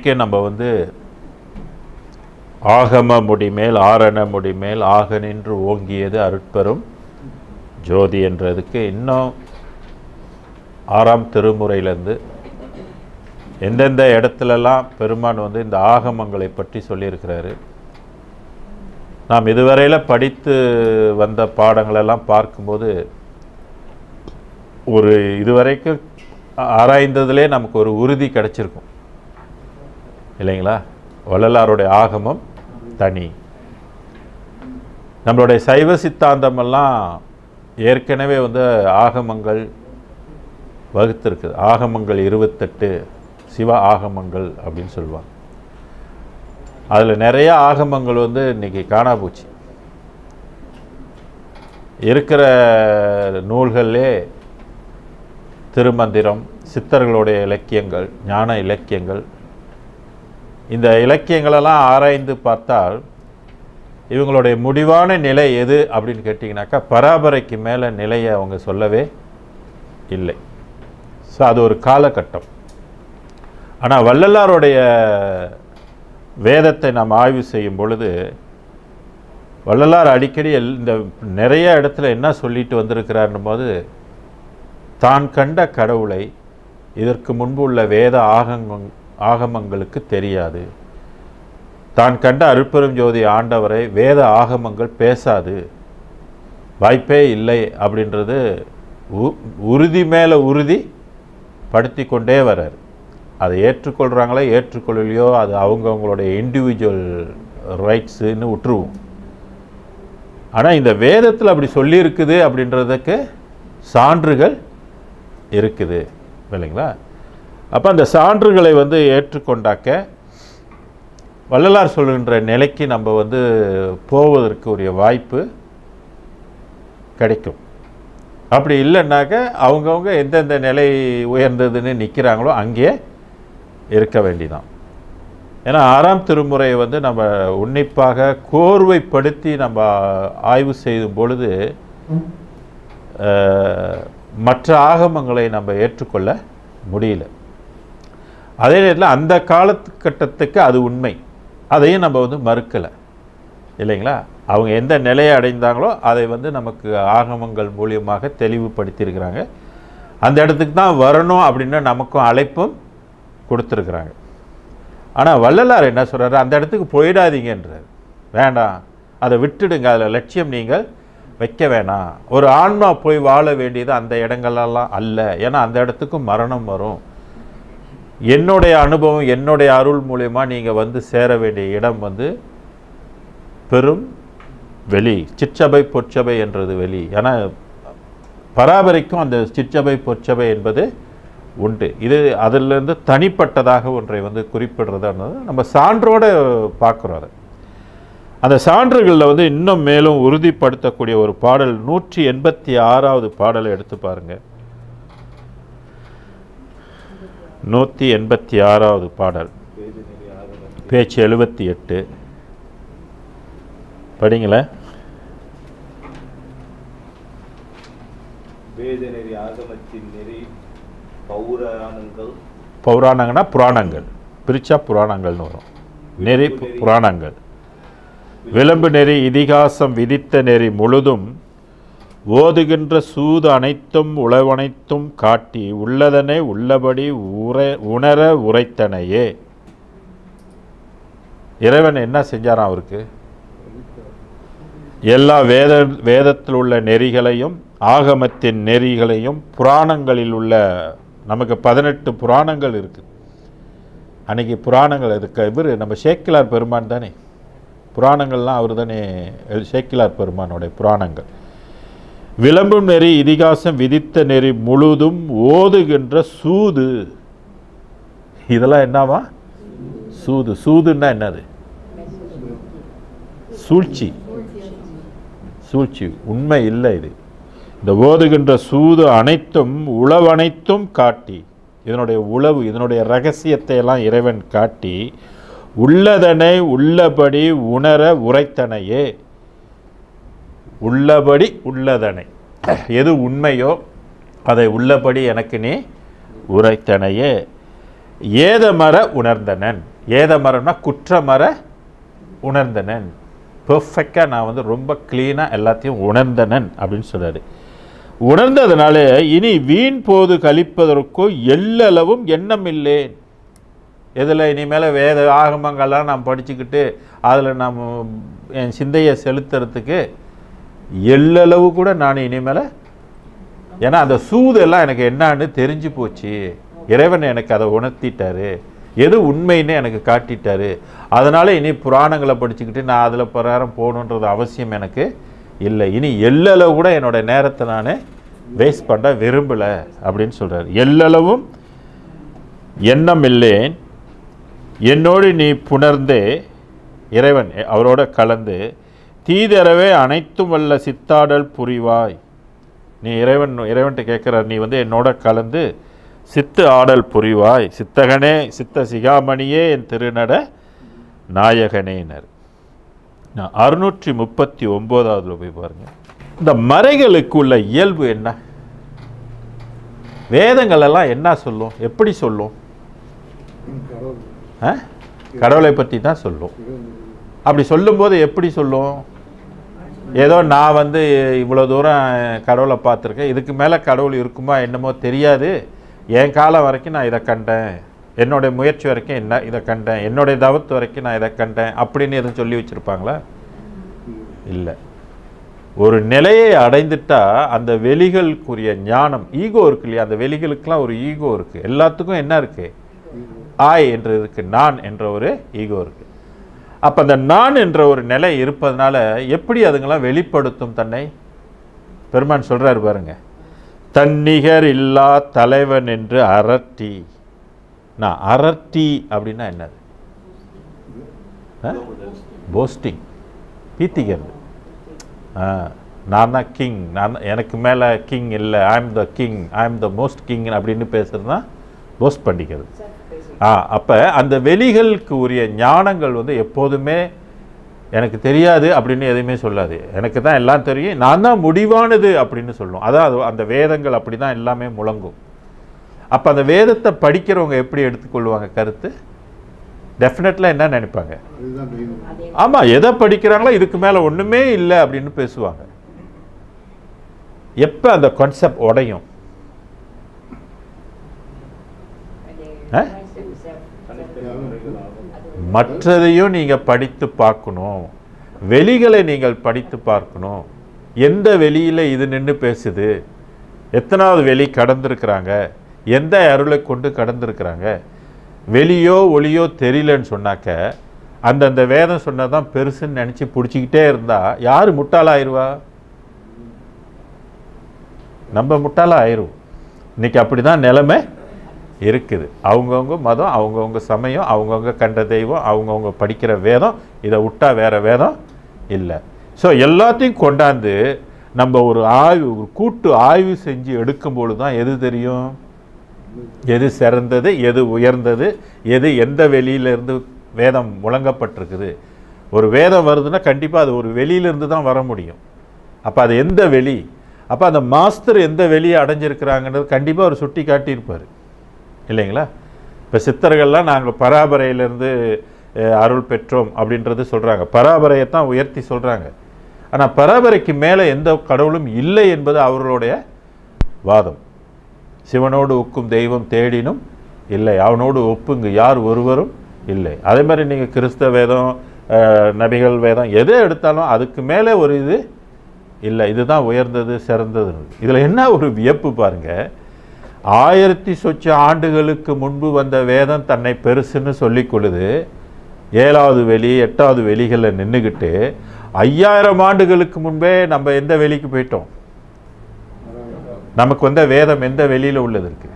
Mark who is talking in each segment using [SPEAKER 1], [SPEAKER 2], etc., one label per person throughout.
[SPEAKER 1] இன்றைக்கே நம்ம வந்து ஆகம முடிமேல் ஆரண முடிமேல் ஆக நின்று ஓங்கியது அருட்பெரும் ஜோதி என்றதுக்கு இன்னும் ஆறாம் திருமுறையிலேருந்து எந்தெந்த இடத்துலலாம் பெருமான் வந்து இந்த ஆகமங்களை பற்றி சொல்லியிருக்கிறாரு. நாம் இதுவரையில் படித்து வந்த பாடங்களெல்லாம் பார்க்கும்போது ஒரு இதுவரைக்கும் ஆராய்ந்ததுலே நமக்கு ஒரு உறுதி கிடைச்சிருக்கும். இல்லைங்களா? வள்ளலாருடைய ஆகமம் தனி. நம்மளுடைய சைவ சித்தாந்தமெல்லாம் ஏற்கனவே வந்து ஆகமங்கள் வகுத்திருக்குது. ஆகமங்கள் இருபத்தெட்டு சிவ ஆகமங்கள் அப்படின்னு சொல்லுவாங்க. அதில் நிறைய ஆகமங்கள் வந்து இன்றைக்கி காணா போச்சு. இருக்கிற நூல்கள்லே திருமந்திரம் சித்தர்களுடைய இலக்கியங்கள் ஞான இலக்கியங்கள் இந்த இலக்கியங்களெல்லாம் ஆராய்ந்து பார்த்தால் இவங்களுடைய முடிவான நிலை எது அப்படின்னு கேட்டிங்கனாக்கா பராபரைக்கு மேலே நிலையை அவங்க சொல்லவே இல்லை. ஸோ அது ஒரு காலகட்டம். ஆனால் வள்ளலாருடைய வேதத்தை நாம் ஆய்வு செய்யும் பொழுது வள்ளலார் அடிக்கடி எல் இந்த நிறைய இடத்துல என்ன சொல்லிட்டு வந்திருக்கிறார்னும் போது தான் கண்ட கடவுளை இதற்கு முன்பு உள்ள வேத ஆகமங் ஆகமங்களுக்கு தெரியாது. தான் கண்ட அருட்பெரும் ஜோதி ஆண்டவரை வேத ஆகமங்கள் பேசாது. வாய்ப்பே இல்லை அப்படின்றது உ- உறுதி மேலே உறுதி படுத்தி கொண்டே வர்றார். அதை ஏற்றுக்கொள்கிறாங்களோ ஏற்றுக்கொள்ளலையோ அது அவங்கவுங்களுடைய இண்டிவிஜுவல் ரைட்ஸுன்னு விட்டுருவோம். ஆனால் இந்த வேதத்தில் அப்படி சொல்லியிருக்குது அப்படின்றதுக்கு சான்றுகள் இருக்குது. இல்லைங்களா? அப்போ அந்த சான்றுகளை வந்து ஏற்றுக்கொண்டாக்க வள்ளலார் சொல்கின்ற நிலைக்கு நம்ம வந்து போவதற்கு உரிய வாய்ப்பு கிடைக்கும். அப்படி இல்லைன்னாக்க அவங்கவுங்க எந்தெந்த நிலை உயர்ந்ததுன்னு நிற்கிறாங்களோ அங்கேயே இருக்க வேண்டிதான். ஏன்னா ஆறாம் திருமுறையை வந்து நம்ம உன்னிப்பாக கோர்வைப்படுத்தி நம்ம ஆய்வு செய்யும் பொழுது மற்ற ஆகமங்களை நம்ம ஏற்றுக்கொள்ள முடியல. அதே நேரத்தில் அந்த காலகட்டத்துக்கு அது உண்மை. அதையும் நம்ம வந்து மறுக்கலை. இல்லைங்களா? அவங்க எந்த நிலையை அடைந்தாங்களோ அதை வந்து நமக்கு ஆகமங்கள் மூலியமாக தெளிவுபடுத்தியிருக்கிறாங்க. அந்த இடத்துக்கு தான் வரணும் அப்படின்னு நமக்கும் அழைப்பும் கொடுத்துருக்குறாங்க. ஆனால் வள்ளலார் என்ன சொல்கிறாரு அந்த இடத்துக்கு போயிடாதீங்கன்றார். வேண்டாம். அதை விட்டுடுங்க. அதில் லட்சியம் நீங்கள் வைக்க வேணாம். ஒரு ஆன்மா போய் வாழ வேண்டியது அந்த இடங்களெல்லாம் அல்ல. ஏன்னா அந்த இடத்துக்கும் மரணம் வரும். என்னுடைய அனுபவம் என்னுடைய அருள் மூலயமா நீங்கள் வந்து சேர வேண்டிய இடம் வந்து பெரும் வெளி சிற்றபை பொற்சபை என்றது வெளி. ஏன்னா பராபரிக்கும் அந்த சிற்றபை பொற்சபை என்பது உண்டு. இது அதிலிருந்து தனிப்பட்டதாக ஒன்றை வந்து குறிப்பிடுறதுன்றது நம்ம சான்றோடு பார்க்குறோம் அதை. அந்த சான்றுகளில் வந்து இன்னும் மேலும் உறுதிப்படுத்தக்கூடிய ஒரு பாடல் நூற்றி எண்பத்தி ஆறாவது பாடலை எடுத்து பாருங்கள் நூற்றி எண்பத்தி ஆறாவது பாடல். பேச்சு எழுபத்தி எட்டு. படிங்களேன்
[SPEAKER 2] வேதநெறி ஆகமத்தின் நெறி பௌராணங்கள்.
[SPEAKER 1] பௌராணங்கன்னா புராணங்கள். பிரிச்சா புராணங்கள்னு வரும். நெறி புராணங்கள். விளம்பு நெறி இதிகாசம் விதித்த நெறி முழுதும் ஓதுகின்ற சூது அனைத்தும் உளவனைத்தும் காட்டி உள்ளதனை உள்ளபடி உரை உணர உரைத்தனையே. இறைவன் என்ன செஞ்சாராம் அவருக்கு? எல்லா வேத வேதத்தில் உள்ள நெறிகளையும் ஆகமத்தின் நெறிகளையும் புராணங்களில் உள்ள நமக்கு பதினெட்டு புராணங்கள் இருக்குது அன்னைக்கு புராணங்கள் இருக்க. இவர் நம்ம சேக்கிலார் பெருமான் தானே? புராணங்கள்லாம் அவர் தானே சேக்கிலார் பெருமானுடைய புராணங்கள். விளம்பும் நெறி இதிகாசம் விதித்த நெறி முழுதும் ஓதுகின்ற சூது. இதெல்லாம் என்னவா? சூது. சூதுன்னா என்னது? சூழ்ச்சி. சூழ்ச்சி. உண்மை இல்லை இது. இந்த ஓதுகின்ற சூது அனைத்தும் உளவனைத்தும் காட்டி இதனுடைய உளவு இதனுடைய ரகசியத்தை எல்லாம் இறைவன் காட்டி உள்ளதனை உள்ளபடி உணர உரைத்தனையே. உள்ளபடி உள்ளதனை. எது உண்மையோ அதை உள்ளபடி எனக்கு நீ உரைத்தனையே. ஏதமர உணர்ந்தனன். ஏதமரம்னா குற்றமர உணர்ந்தனன். பெர்ஃபெக்டாக நான் வந்து ரொம்ப க்ளீனாக எல்லாத்தையும் உணர்ந்தனன் அப்படின்னு சொல்கிறாரு உணர்ந்ததுனால இனி வீண் போது கழிப்பதற்கோ எல்லளவும் எண்ணம் இல்லேன் எதில் இனிமேல் வேத ஆகமங்கள்லாம் நான் படிச்சுக்கிட்டு அதில் நாம் என் சிந்தையை செலுத்துறதுக்கு எள்ளளவு கூட நான் இனிமேல் ஏன்னா அந்த சூதெல்லாம் எனக்கு என்னான்னு தெரிஞ்சு போச்சு. இறைவன் எனக்கு அதை உணர்த்திட்டாரு. எது உண்மைன்னு எனக்கு காட்டிட்டாரு. அதனால் இனி புராணங்களை படிச்சுக்கிட்டு நான் அதில் பிரகாரம் போகணுன்றது அவசியம் எனக்கு இல்லை. இனி எல்லளவு கூட என்னோட நேரத்தை நான் வேஸ்ட் பண்ண விரும்பலை அப்படின்னு சொல்கிறார் எல்லளவும் எண்ணம் இல்லேன். என்னோடு நீ புணர்ந்து இறைவன் அவரோட கலந்து தீதரவே அனைத்தும் வல்ல சித்தாடல் புரிவாய். நீ இறைவன் இறைவன்ட்ட கேட்குற நீ வந்து என்னோட கலந்து சித்து ஆடல் புரிவாய். சித்தகனே சித்த சிகாமணியே என் திருநட நாயகனேனர் நான் அறுநூற்றி முப்பத்தி ஒம்போதாவதுல போய் பாருங்க. இந்த மறைகளுக்கு உள்ள இயல்பு என்ன? வேதங்கள் எல்லாம் என்ன சொல்லும்? எப்படி சொல்லும்? ஆ? கடவுளை பற்றி தான் சொல்லும். அப்படி சொல்லும்போது எப்படி சொல்லும்? ஏதோ நான் வந்து இவ்வளோ தூரம் கடவுளை பார்த்துருக்கேன். இதுக்கு மேலே கடவுள் இருக்குமா என்னமோ தெரியாது. என் காலம் வரைக்கும் நான் இதை கண்டேன். என்னுடைய முயற்சி வரைக்கும் என்ன இதை கண்டேன். என்னுடைய தவத்து வரைக்கும் நான் இதை கண்டேன். அப்படின்னு எதுவும் சொல்லி வச்சுருப்பாங்களா? இல்லை. ஒரு நிலையை அடைந்துட்டா அந்த வெளிகளுக்குரிய ஞானம் ஈகோ இருக்கு இல்லையா? அந்த வெளிகளுக்கெல்லாம் ஒரு ஈகோ இருக்குது எல்லாத்துக்கும் என்ன இருக்குது ஆய் என்று இருக்குது நான் என்ற ஒரு ஈகோ இருக்குது அப்போ அந்த நான் என்ற ஒரு நிலை இருப்பதனால எப்படி அதுங்களாம் வெளிப்படுத்தும் தன்னை? பெருமான் சொல்கிறாரு பாருங்க. தன்னிகர் இல்லா தலைவன் என்று அரட்டி. நான் அரட்டி அப்படின்னா என்னது? போஸ்டிங் பீத்திக்கிறது நான் தான் கிங் நான் எனக்கு மேலே கிங் இல்லை. I am the king I am the most king அப்படின்னு பேசுகிறதுனா போஸ்ட் பண்ணிக்கிறது. அப்போ அந்த வெளிகளுக்கு உரிய ஞானங்கள் வந்து எப்போதுமே எனக்கு தெரியாது அப்படின்னு எதுவுமே சொல்லாது. எனக்கு தான் எல்லாம் தெரியும். நான் தான் முடிவானது அப்படின்னு சொல்லும். அதான் அது அந்த வேதங்கள் அப்படி தான் எல்லாமே முழங்கும். அப்போ அந்த வேதத்தை படிக்கிறவங்க எப்படி எடுத்துக்கொள்வாங்க கருத்து? டெஃபினெட்லாம் என்ன நினைப்பாங்க? ஆமாம் எதை படிக்கிறாங்களோ இதுக்கு மேலே ஒன்றுமே இல்லை அப்படின்னு பேசுவாங்க. எப்போ அந்த கான்செப்ட் உடையும்? ஆ? மற்றதையும் நீங்கள் படித்து பார்க்கணும். வெளிகளை நீங்கள் படித்து பார்க்கணும். எந்த வெளியில் இது நின்று பேசுது? எத்தனாவது வெளி கடந்திருக்கிறாங்க? எந்த அருளை கொண்டு கடந்திருக்கிறாங்க? வெளியோ ஒளியோ தெரியலன்னு சொன்னாக்க அந்தந்த வேதம் சொன்னதான் பெருசுன்னு நினச்சி பிடிச்சிக்கிட்டே இருந்தால் யார் முட்டாளாயிருவா? நம்ம முட்டாளாக ஆயிரும் இன்னைக்கு அப்படி தான் நிலைமை. இருக்குது. அவங்கவுங்க மதம் அவங்கவுங்க சமயம் அவங்கவுங்க கண்ட தெய்வம் அவங்கவுங்க படிக்கிற வேதம் இதை விட்டால் வேறு வேதம் இல்லை. ஸோ எல்லாத்தையும் கொண்டாந்து நம்ம ஒரு ஆய்வு ஒரு கூட்டு ஆய்வு செஞ்சு எடுக்கும்பொழுது தான் எது தெரியும்? எது சிறந்தது எது உயர்ந்தது எது எந்த வெளியிலேருந்து வேதம் முழங்கப்பட்டிருக்குது? ஒரு வேதம் வருதுன்னா கண்டிப்பாக அது ஒரு வெளியிலேருந்து தான் வர முடியும். அப்போ அது எந்த வெளி? அப்போ அந்த மாஸ்டர் எந்த வெளியை அடைஞ்சிருக்கிறாங்கன்றது கண்டிப்பாக அவர் சுட்டி காட்டியிருப்பார் இல்லைங்களா? இப்போ சித்தர்கள்லாம் நாங்கள் பராபரையிலேருந்து அருள் பெற்றோம் அப்படின்றது சொல்கிறாங்க பராபரையை தான் உயர்த்தி சொல்கிறாங்க ஆனால் பராபரைக்கு மேலே எந்த கடவுளும் இல்லை என்பது அவர்களுடைய வாதம். சிவனோடு ஒக்கும் தெய்வம் தேடினும் இல்லை. அவனோடு ஒப்புங்கு யார் ஒருவரும் இல்லை. அதே மாதிரி நீங்கள் கிறிஸ்தவ வேதம் நபிகள் வேதம் எதை எடுத்தாலும் அதுக்கு மேலே ஒரு இது இல்லை. இதுதான் உயர்ந்தது சிறந்தது இதில் என்ன ஒரு வியப்பு பாருங்கள் ஆயிரத்தி சொச்ச ஆண்டுகளுக்கு முன்பு வந்த வேதம் தன்னை பெருசுன்னு சொல்லிக் கொள்ளுது. ஏழாவது வெளி எட்டாவது வெளிகளில் நின்றுக்கிட்டு ஐயாயிரம் ஆண்டுகளுக்கு முன்பே நம்ம எந்த வெளிக்கு போயிட்டோம்? நமக்கு வந்த வேதம் எந்த வெளியில் உள்ளது இருக்கு?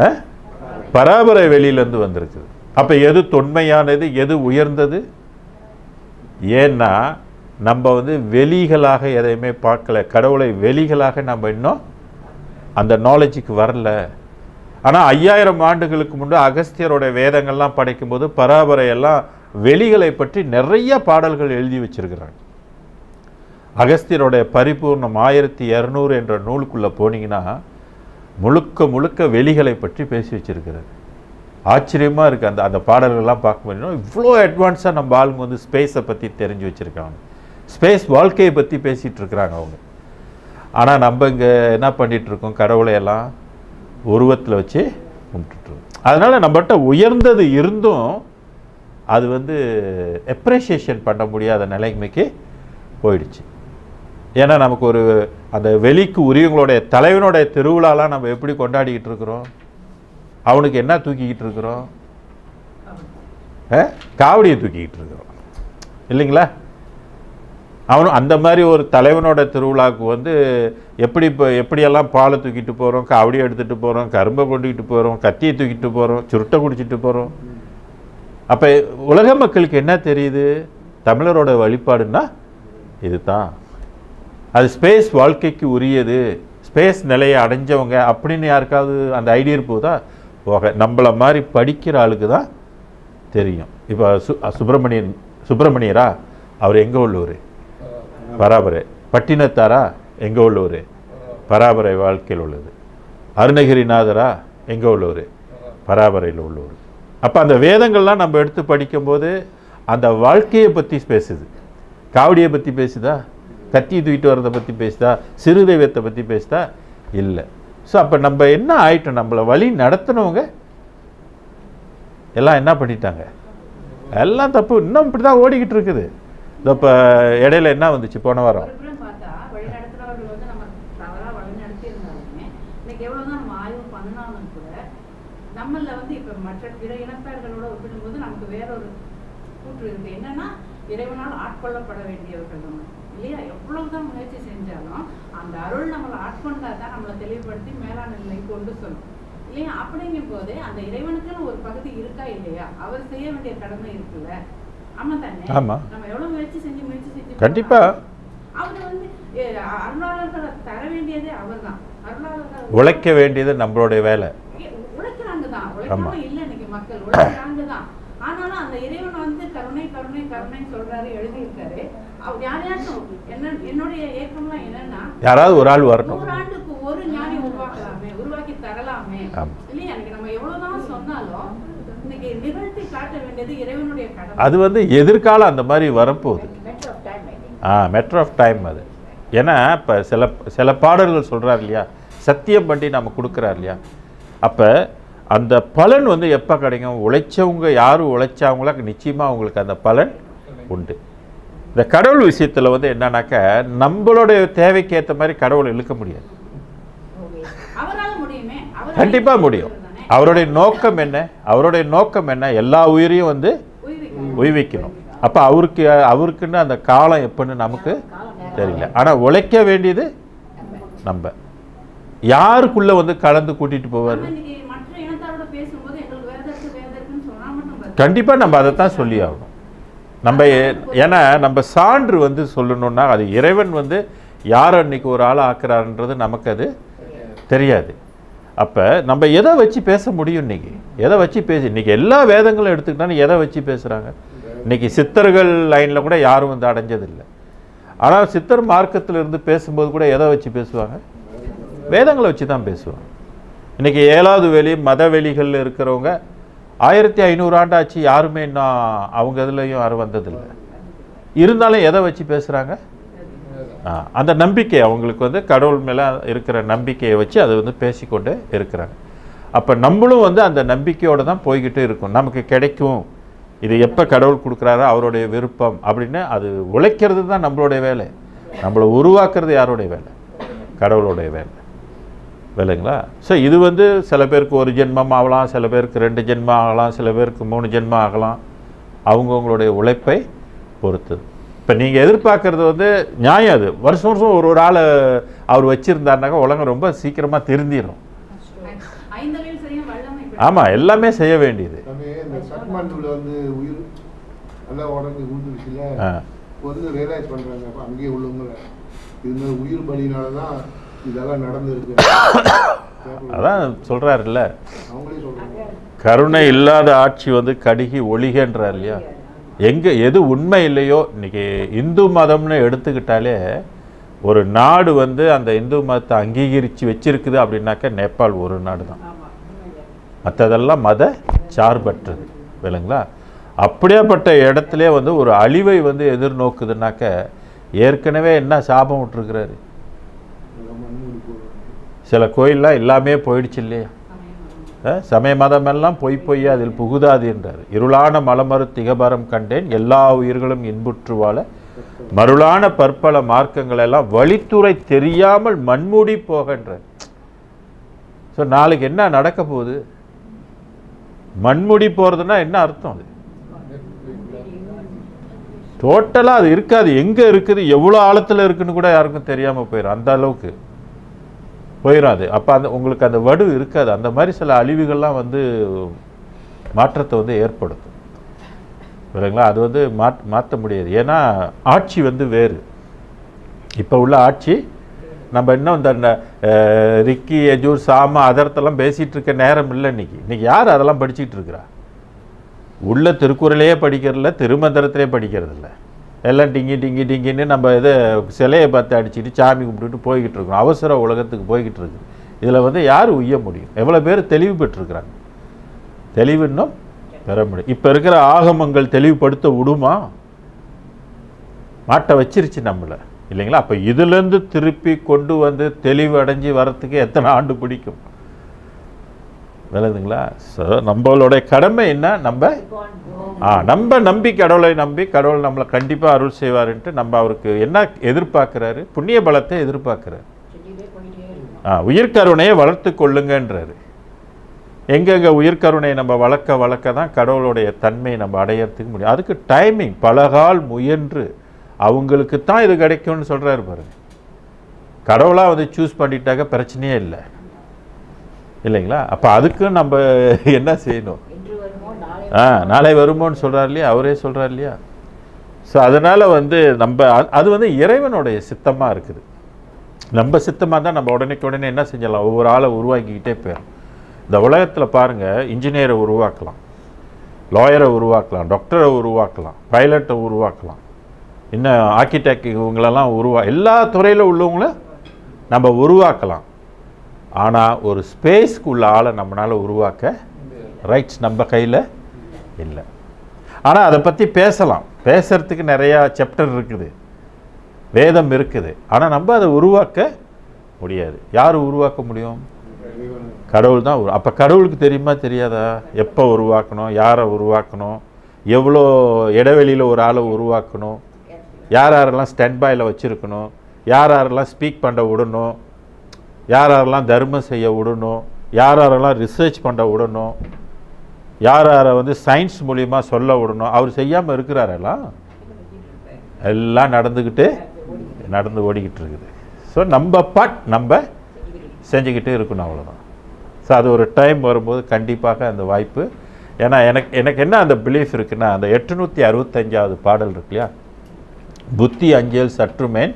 [SPEAKER 1] ஆ? பராபர வெளியிலேருந்து வந்திருக்குது. அப்போ எது தொன்மையானது எது உயர்ந்தது? ஏன்னா நம்ம வந்து வெளிகளாக எதையுமே பார்க்கல. கடவுளை வெளிகளாக நம்ம இன்னும் அந்த நாலேஜுக்கு வரல. ஆனால் ஐயாயிரம் ஆண்டுகளுக்கு முன்பு அகஸ்தியரோட வேதங்கள்லாம் படைக்கும்போது பராபரை எல்லாம் வெளிகளை பற்றி நிறைய பாடல்கள் எழுதி வச்சிருக்கிறாங்க. அகஸ்தியருடைய பரிபூர்ணம் ஆயிரத்தி இரநூறு என்ற நூலுக்குள்ளே போனீங்கன்னா முழுக்க முழுக்க வெளிகளை பற்றி பேசி வச்சிருக்கிறார். ஆச்சரியமாக இருக்குது அந்த அந்த பாடல்கள்லாம் பார்க்க முடியும் இவ்வளோ அட்வான்ஸாக நம்ம ஆளுங்க வந்து ஸ்பேஸை பற்றி தெரிஞ்சு வச்சுருக்காங்க. ஸ்பேஸ் வாழ்க்கையை பற்றி பேசிகிட்டு இருக்கிறாங்க அவங்க. ஆனால் நம்ம இங்கே என்ன பண்ணிகிட்ருக்கோம் இருக்கோம் உருவத்தில் வச்சு கும்பிட்டுருக்கோம் அதனால் நம்மகிட்ட உயர்ந்தது இருந்தும் அது வந்து எப்ரிஷியேஷன் பண்ண முடியாத நிலைமைக்கு போயிடுச்சு. ஏன்னா நமக்கு ஒரு அந்த வெளிக்கு உரியவங்களுடைய தலைவனுடைய திருவிழாலாம் நம்ம எப்படி கொண்டாடிக்கிட்டு இருக்கிறோம்? அவனுக்கு என்ன தூக்கிக்கிட்டு இருக்கிறோம்? ஆ? காவடியை தூக்கிக்கிட்டு இருக்கிறோம். இல்லைங்களா? அவனும் அந்த மாதிரி ஒரு தலைவனோட திருவிழாவுக்கு வந்து எப்படி இப்போ எப்படியெல்லாம் பாலை தூக்கிட்டு போகிறோம் காவடி எடுத்துகிட்டு போகிறோம் கரும்பை கொண்டுக்கிட்டு போகிறோம் கத்தியை தூக்கிட்டு போகிறோம் சுருட்டை குடிச்சிட்டு போகிறோம் அப்போ உலக மக்களுக்கு என்ன தெரியுது? தமிழரோட வழிபாடுன்னா இதுதான். அது ஸ்பேஸ் வாழ்க்கைக்கு உரியது. ஸ்பேஸ் நிலையை அடைஞ்சவங்க அப்படின்னு யாருக்காவது அந்த ஐடியா இருப்போதா போக நம்மளை மாதிரி படிக்கிற ஆளுக்கு தான் தெரியும். இப்போ சு சுப்பிரமணியன் சுப்பிரமணியரா? அவர் எங்கே உள்ளவர்? பராபரை. பட்டினத்தாரா? எங்கே உள்ளவர் பராபரை வாழ்க்கையில் உள்ளது. அருணகிரிநாதரா? எங்கே உள்ளவர் பராபரையில் உள்ளவர் அப்போ அந்த வேதங்கள்லாம் நம்ம எடுத்து படிக்கும்போது அந்த வாழ்க்கையை பற்றி பேசுது. காவடியை பற்றி பேசுதா? கத்தி தூக்கிட்டு வரதை பற்றி பேசுதா? சிறு தெய்வத்தை பற்றி பேசுதா? இல்லை. ஸோ அப்போ நம்ம என்ன ஆயிட்டோம்? நம்மளை வழி நடத்தினவங்க எல்லாம் என்ன பண்ணிட்டாங்க? எல்லாம் தப்பு. இன்னும் இப்படி தான் ஓடிக்கிட்டு இருக்குது. இதோ இப்போ இடையில என்ன வந்துச்சு? போன வாரம்.
[SPEAKER 2] பார்த்தா வழிநடத்துறவர்கள் வந்து நம்ம தவறா வழிநடத்தி இருந்தாலுமே இன்னைக்கு எவ்வளவுதான் நம்ம ஆய்வு பண்ணினாலும் கூட நம்மள வந்து இப்ப மற்ற பிற இனத்தார்களோட ஒப்பிடும்போது நமக்கு வேற ஒரு கூற்று இருக்கு. என்னன்னா இறைவனால் ஆட்கொள்ளப்பட வேண்டியவர்கள் நம்ம. இல்லையா? எவ்வளவுதான் முயற்சி செஞ்சாலும் அந்த அருள் நம்மளை ஆட்கொண்டா தான் நம்மளை தெளிவுபடுத்தி மேலான நிலைக்கு கொண்டு சொல்லும். இல்லையா? அப்படிங்கும் போது அந்த இறைவனுக்குன்னு ஒரு பகுதி இருக்கா இல்லையா? அவர் செய்ய வேண்டிய கடமை இருக்குல்ல. ஆமா தானே
[SPEAKER 1] ஆமா.
[SPEAKER 2] நம்ம எவ்வளவு முயற்சி செஞ்சு முயற்சி செஞ்சு
[SPEAKER 1] கண்டிப்பா.
[SPEAKER 2] அவர் வந்து எ, அருளாளர்களை தர வேண்டியதே அவர்தான். அருளாளர்கள்
[SPEAKER 1] உழைக்க வேண்டியது நம்மளுடைய வேலை.
[SPEAKER 2] உ- உழைக்கிறாங்க தான்
[SPEAKER 1] ஆமா.
[SPEAKER 2] உழைக்காம இல்ல இன்னைக்கு மக்கள். உழைக்கிறாங்க தான் ஆனாலும் அந்த இறைவன் வந்து கருணை கருணை கருணைன்னு சொல்றாரு எழுதியிருக்காரு. அவர் யாரையாச்சும் என்ன என்னுடைய ஏக்கம்லாம் என்னன்னா
[SPEAKER 1] யாராவது ஒரு ஆள் வரணும்.
[SPEAKER 2] நூறாண்டுக்கு ஒரு ஞானி உருவாக்கலாமே உருவாக்கி தரலாமே. இல்லையா? எனக்கு நம்ம எவ்வளவுதான் சொன்னாலும் இன்னைக்கு நிகழ்த்தி காட்ட
[SPEAKER 1] அது வந்து எதிர்காலம் அந்த மாதிரி வரப்போகுது. ஆ மேட்ரு ஆஃப் டைம் அது. ஏன்னா இப்போ சில சில பாடல்கள் சொல்கிறார் இல்லையா? சத்தியம் பண்ணி நம்ம கொடுக்குறார் இல்லையா? அப்போ அந்த பலன் வந்து எப்போ கிடைக்கும்? உழைச்சவங்க யார் உழைச்சாங்களோ நிச்சயமாக அவங்களுக்கு அந்த பலன் உண்டு. இந்த கடவுள் விஷயத்தில் வந்து என்னன்னாக்கா நம்மளுடைய தேவைக்கு ஏற்ற மாதிரி கடவுளை இழுக்க முடியாது. கண்டிப்பாக முடியும்? அவருடைய நோக்கம் என்ன? அவருடைய நோக்கம் என்ன? எல்லா உயிரையும் வந்து
[SPEAKER 2] உய்விக்கணும்.
[SPEAKER 1] அப்போ அவருக்கு அவருக்குன்னு அந்த காலம் எப்போன்னு நமக்கு தெரியல. ஆனால் உழைக்க வேண்டியது நம்ம. யாருக்குள்ள வந்து கலந்து கூட்டிட்டு போவார். கண்டிப்பாக நம்ம அதை தான் சொல்லி ஆகணும். நம்ம ஏன்னா நம்ம சான்று வந்து சொல்லணும்னா அது இறைவன் வந்து யார் அன்னைக்கு ஒரு ஆளை ஆக்குறாருன்றது நமக்கு அது தெரியாது. அப்போ நம்ம எதை வச்சு பேச முடியும் இன்றைக்கி எதை வச்சு பேசி இன்னைக்கு எல்லா வேதங்களும் எடுத்துக்கிட்டாலும் எதை வச்சு பேசுகிறாங்க இன்றைக்கி சித்தர்கள் லைனில் கூட யாரும் வந்து அடைஞ்சதில்லை. ஆனால் சித்தர் மார்க்கத்தில் இருந்து பேசும்போது கூட எதை வச்சு பேசுவாங்க? வேதங்களை வச்சு தான் பேசுவாங்க. இன்னைக்கு ஏழாவது வெளி மத வெளிகளில் இருக்கிறவங்க ஆயிரத்தி ஐநூறு ஆண்டாச்சு யாருமே இன்னும் அவங்க இதுலேயும் யாரும் வந்ததில்லை. இருந்தாலும் எதை வச்சு பேசுகிறாங்க அந்த நம்பிக்கை அவங்களுக்கு வந்து கடவுள் மேலே இருக்கிற நம்பிக்கையை வச்சு அதை வந்து பேசிக்கொண்டு இருக்கிறாங்க. அப்போ நம்மளும் வந்து அந்த நம்பிக்கையோடு தான் போய்கிட்டு இருக்கும். நமக்கு கிடைக்கும். இது எப்போ கடவுள் கொடுக்குறாரோ அவருடைய விருப்பம் அப்படின்னு அது உழைக்கிறது தான் நம்மளுடைய வேலை. நம்மளை உருவாக்குறது யாருடைய வேலை? கடவுளுடைய வேலை. வேலைங்களா? ஸோ இது வந்து சில பேருக்கு ஒரு ஜென்மம் ஆகலாம் சில பேருக்கு ரெண்டு ஜென்மம் ஆகலாம் சில பேருக்கு மூணு ஜென்மம் ஆகலாம். அவங்கவுங்களுடைய உழைப்பை பொறுத்தது. இப்போ நீங்கள் எதிர்பார்க்கறது வந்து நியாயம் அது. வருஷம் வருஷம் ஒரு ஒரு ஆளை அவர் வச்சுருந்தாருனாக்கா உலகம் ரொம்ப சீக்கிரமாக திருந்திடும் ஆமாம் எல்லாமே செய்ய வேண்டியது.
[SPEAKER 3] வந்து ரியலைஸ் பண்றாங்க அப்ப அங்கேயே உள்ளவங்க இது மாதிரி உயிர் பலினால தான் இதெல்லாம் நடந்திருக்கு.
[SPEAKER 1] அதான் சொல்கிறாருல்ல கருணை இல்லாத ஆட்சி வந்து கடுகி ஒளிகன்றார் இல்லையா? எங்கே எது உண்மை இல்லையோ இன்னைக்கு இந்து மதம்னு எடுத்துக்கிட்டாலே ஒரு நாடு வந்து அந்த இந்து மதத்தை அங்கீகரித்து வச்சிருக்குது அப்படின்னாக்கா நேபாள் ஒரு நாடு தான். மற்றதெல்லாம் மத சார்பற்றது விளங்களா? அப்படியாப்பட்ட இடத்துல வந்து ஒரு அழிவை வந்து எதிர்நோக்குதுன்னாக்க ஏற்கனவே என்ன சாபம் விட்டுருக்கிறாரு? சில கோயில்லாம் எல்லாமே போயிடுச்சு இல்லையா? சமய மதமெல்லாம் பொய் பொய் அதில் புகுதாது என்றார். இருளான மலமறு திகபரம் கண்டேன். எல்லா உயிர்களும் இன்புற்று வாழ. மருளான பற்பல மார்க்கங்கள் எல்லாம் வழித்துறை தெரியாமல் மண்மூடி போகின்றார் ஸோ நாளைக்கு என்ன நடக்க போகுது? மண்முடி போகிறதுனா என்ன அர்த்தம் அது? டோட்டலாக அது இருக்காது. எங்கே இருக்குது? எவ்வளோ ஆழத்தில் இருக்குன்னு கூட யாருக்கும் தெரியாமல் போயிடும் அந்த அளவுக்கு. போயிடும் அது அப்போ அந்த உங்களுக்கு அந்த வடு இருக்காது. அந்த மாதிரி சில அழிவுகள்லாம் வந்து மாற்றத்தை வந்து ஏற்படுத்தும். இல்லைங்களா அது வந்து மாற் மாற்ற முடியாது. ஏன்னா ஆட்சி வந்து வேறு. இப்போ உள்ள ஆட்சி நம்ம இன்னும் இந்த ரிக்கி எஜூர் சாம அதர்த்தெல்லாம் பேசிகிட்டு இருக்க நேரம் இல்லை இன்னைக்கு. இன்றைக்கி யார் அதெல்லாம் படிச்சிட்டு இருக்கிறா? உள்ள திருக்குறளையே படிக்கிறதில்ல திருமந்திரத்திலே படிக்கிறதில்ல. எல்லாம் டிங்கி டிங்கி டிங்கின்னு நம்ம இதை சிலையை பார்த்து அடிச்சுட்டு சாமி கும்பிட்டுட்டு போய்கிட்டு இருக்கோம் அவசர உலகத்துக்கு போய்கிட்டு இருக்கு இதில் வந்து யார் உய்ய முடியும்? எவ்வளோ பேர் தெளிவு பெற்றிருக்கிறாங்க? தெளிவு இன்னும் பெற முடியும். இப்போ இருக்கிற ஆகமங்கள் தெளிவுபடுத்த விடுமா? மாட்டை வச்சிருச்சு நம்மளை. இல்லைங்களா? அப்போ இதுலேருந்து திருப்பி கொண்டு வந்து தெளிவு அடைஞ்சு வரத்துக்கு எத்தனை ஆண்டு பிடிக்கும்? விளக்குதுங்களா? ஸோ நம்மளோட கடமை என்ன? நம்ம ஆ நம்ம நம்பி கடவுளை நம்பி கடவுள் நம்மளை கண்டிப்பாக அருள் செய்வாருன்ட்டு நம்ம அவருக்கு என்ன எதிர்பார்க்குறாரு? புண்ணிய பலத்தை எதிர்பார்க்குறாரு. ஆ உயிர்கருணையை வளர்த்து கொள்ளுங்கன்றாரு. எங்கெங்கே உயிர்கருணையை நம்ம வளர்க்க வளர்க்க தான் கடவுளுடைய தன்மையை நம்ம அடையிறதுக்கு முடியும். அதுக்கு டைமிங் பலகால் முயன்று அவங்களுக்கு தான் இது கிடைக்கும்னு சொல்கிறாரு பாருங்க. கடவுளாக வந்து சூஸ் பண்ணிட்டாக்க பிரச்சனையே இல்லை. இல்லைங்களா? அப்போ அதுக்கு நம்ம என்ன செய்யணும்? ஆ நாளை வருமோன்னு சொல்கிறார் இல்லையா? அவரே சொல்கிறார் இல்லையா? ஸோ அதனால் வந்து நம்ம அது வந்து இறைவனுடைய சித்தமாக இருக்குது. நம்ம சித்தமாக தான் நம்ம உடனேக்கு உடனே என்ன செஞ்சிடலாம்? ஒவ்வொரு ஆளை உருவாக்கிக்கிட்டே போயிடும் இந்த உலகத்தில் பாருங்கள் இன்ஜினியரை உருவாக்கலாம். லாயரை உருவாக்கலாம். டாக்டரை உருவாக்கலாம். பைலட்டை உருவாக்கலாம். இன்னும் ஆர்கிடெக்ட் இவங்களெல்லாம் உருவா எல்லா துறையில் உள்ளவங்கள நம்ம உருவாக்கலாம். ஆனால் ஒரு ஸ்பேஸ்க்கு உள்ள ஆளை நம்மளால் உருவாக்க ரைட்ஸ் நம்ம கையில் இல்லை. ஆனால் அதை பற்றி பேசலாம். பேசுகிறதுக்கு நிறையா சாப்டர் இருக்குது. வேதம் இருக்குது. ஆனால் நம்ம அதை உருவாக்க முடியாது. யார் உருவாக்க முடியும்? கடவுள் தான் அப்போ கடவுளுக்கு தெரியுமா தெரியாதா? எப்போ உருவாக்கணும்? யாரை உருவாக்கணும்? எவ்வளோ இடைவெளியில் ஒரு ஆளை உருவாக்கணும்? யார் யாரெல்லாம் ஸ்டாண்ட் பாயில் வச்சுருக்கணும்? யார் யாரெல்லாம் ஸ்பீக் பண்ண விடணும்? யார் யாரெல்லாம் தர்மம் செய்ய விடணும் யார் யாரெல்லாம் ரிசர்ச் பண்ண விடணும் யார் யாரை வந்து சயின்ஸ் மூலிமா சொல்ல விடணும் அவர் செய்யாமல் இருக்கிறாரெல்லாம் எல்லாம்? நடந்துக்கிட்டு நடந்து ஓடிக்கிட்டு இருக்குது. ஸோ நம்ம பாட் நம்ம செஞ்சுக்கிட்டே இருக்கணும் அவ்வளோதான் ஸோ அது ஒரு டைம் வரும்போது கண்டிப்பாக அந்த வாய்ப்பு. ஏன்னா எனக்கு எனக்கு என்ன அந்த பிலீஃப் இருக்குன்னா அந்த எட்டுநூற்றி அறுபத்தஞ்சாவது பாடல் இருக்கு இல்லையா? புத்தி அஞ்சல் சற்றுமேன்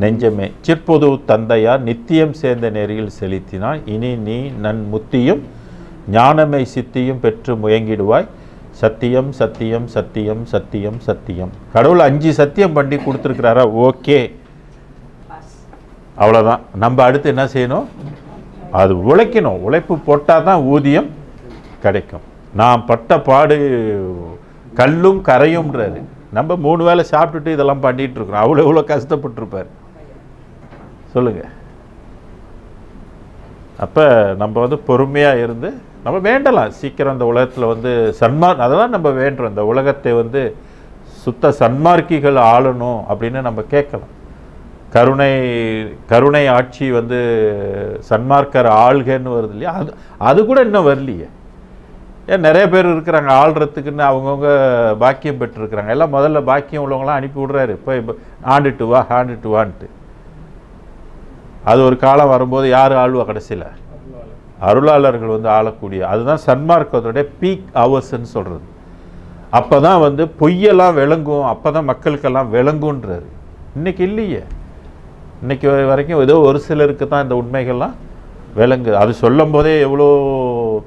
[SPEAKER 1] நெஞ்சமே. சிற்பொது தந்தையார் நித்தியம் சேர்ந்த நெறியில் செலுத்தினாய். இனி நீ நன் முத்தியும் ஞானமை சித்தியும் பெற்று முயங்கிடுவாய். சத்தியம் சத்தியம் சத்தியம் சத்தியம் சத்தியம். கடவுள் அஞ்சு சத்தியம் பண்ணி கொடுத்துருக்கிறாரா? ஓகே. அவ்வளோதான் நம்ம அடுத்து என்ன செய்யணும்? அது உழைக்கணும். உழைப்பு போட்டால் தான் ஊதியம் கிடைக்கும். நான் பட்ட பாடு கல்லும் கரையும்ன்றாரு. நம்ம மூணு வேளை சாப்பிட்டுட்டு இதெல்லாம் பண்ணிட்டு இருக்கிறோம் அவ்வளோ இவ்வளோ கஷ்டப்பட்டுருப்பார். சொல்லுங்கள் அப்போ நம்ம வந்து பொறுமையாக இருந்து நம்ம வேண்டலாம். சீக்கிரம் இந்த உலகத்தில் வந்து சன்மார் அதெல்லாம் நம்ம வேண்டுறோம். இந்த உலகத்தை வந்து சுத்த சன்மார்க்கிகள் ஆளணும் அப்படின்னு நம்ம கேட்கலாம். கருணை கருணை ஆட்சி வந்து சன்மார்க்கர் ஆள்கன்னு வருது இல்லையா? அது அது கூட இன்னும் வரலையே. ஏன் நிறைய பேர் இருக்கிறாங்க ஆள்றதுக்குன்னு அவங்கவுங்க பாக்கியம் பெற்றிருக்கிறாங்க. எல்லாம் முதல்ல பாக்கியம் உள்ளவங்களாம் அனுப்பி விடுறாரு. இப்போ இப்போ ஆண்டுட்டு வா ஆண்டுட்டு வான்ட்டு. அது ஒரு காலம் வரும்போது யார் ஆழ்வா கடைசியில்? அருளாளர்கள் வந்து ஆளக்கூடிய அதுதான் சன்மார்க்கத்தோடைய பீக் ஹவர்ஸ்ன்னு சொல்கிறது அப்போ தான் வந்து பொய்யெல்லாம் விளங்கும் அப்போ தான் மக்களுக்கெல்லாம் விளங்குன்றாரு இன்னைக்கு இல்லையே. இன்றைக்கி வரைக்கும் ஏதோ ஒரு சிலருக்கு தான் இந்த உண்மைகள்லாம் விளங்கு அது சொல்லும் போதே எவ்வளோ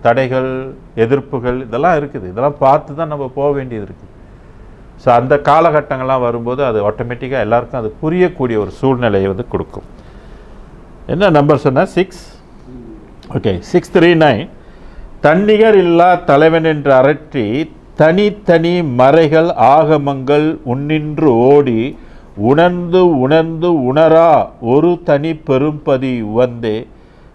[SPEAKER 1] தடைகள் எதிர்ப்புகள் இதெல்லாம் இருக்குது. இதெல்லாம் பார்த்து தான் நம்ம போக வேண்டியது இருக்குது ஸோ அந்த காலகட்டங்கள்லாம் வரும்போது அது ஆட்டோமேட்டிக்காக எல்லாருக்கும் அது புரியக்கூடிய ஒரு சூழ்நிலையை வந்து கொடுக்கும். என்ன நம்பர் சொன்னால் six okay six three nine தன்னிகர் இல்லா தலைவன் என்று அரற்றி தனித்தனி மறைகள் ஆகமங்கள் உன்னின்று ஓடி உணர்ந்து உணர்ந்து உணரா ஒரு தனி பெரும்பதி உவந்தே.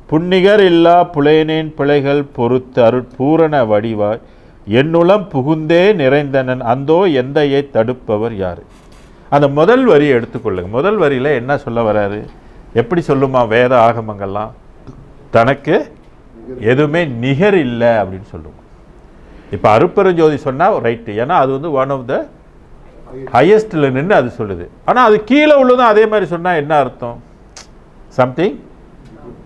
[SPEAKER 1] புன்னிகர் இல்லா புலையனேன் பிழைகள் பொறுத்து அருட்பூரண வடிவாய் என்னுளம் புகுந்தே நிறைந்தனன் அந்தோ எந்தையை தடுப்பவர் யார்? அந்த முதல் வரியை எடுத்துக்கொள்ளுங்க. முதல் வரியில் என்ன சொல்ல வராரு? எப்படி சொல்லுமா வேத ஆகமங்கள்லாம்? தனக்கு எதுவுமே நிகர் இல்லை அப்படின்னு சொல்லுவோம் இப்போ அருப்பெருஞ்சோதி சொன்னால் ரைட்டு ஏன்னா அது வந்து ஒன் ஆஃப் த ஹையஸ்டில் நின்று அது சொல்லுது. ஆனால் அது கீழே உள்ளதும் அதே மாதிரி சொன்னால் என்ன அர்த்தம்? சம்திங்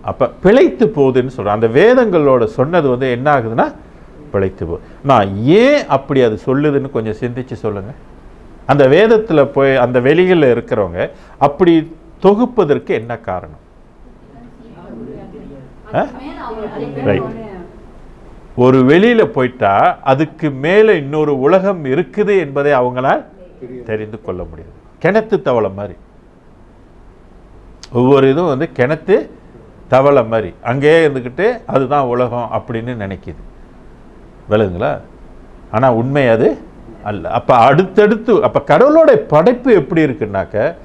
[SPEAKER 1] அப்போ பிழைத்து போகுதுன்னு சொல்கிறேன் அந்த வேதங்களோட சொன்னது வந்து என்ன ஆகுதுன்னா பிழைத்து போகுது நான் ஏன் அப்படி அது சொல்லுதுன்னு கொஞ்சம் சிந்திச்சு சொல்லுங்கள் அந்த வேதத்தில் போய் அந்த வெளிகளில் இருக்கிறவங்க அப்படி தொகுப்பதற்கு என்ன காரணம்? ஆ? ரைட் ஒரு வெளியில் போயிட்டா அதுக்கு மேலே இன்னொரு உலகம் இருக்குது என்பதை அவங்களால் தெரிந்து கொள்ள முடியாது. கிணத்து தவளை மாதிரி. ஒவ்வொரு இதுவும் வந்து கிணத்து தவளை மாதிரி. அங்கேயே இருந்துக்கிட்டு அதுதான் உலகம் அப்படின்னு நினைக்குது. விளங்குங்களா ஆனால் உண்மை அது அல்ல. அப்போ அடுத்தடுத்து அப்போ கடவுளோட படைப்பு எப்படி இருக்குன்னாக்க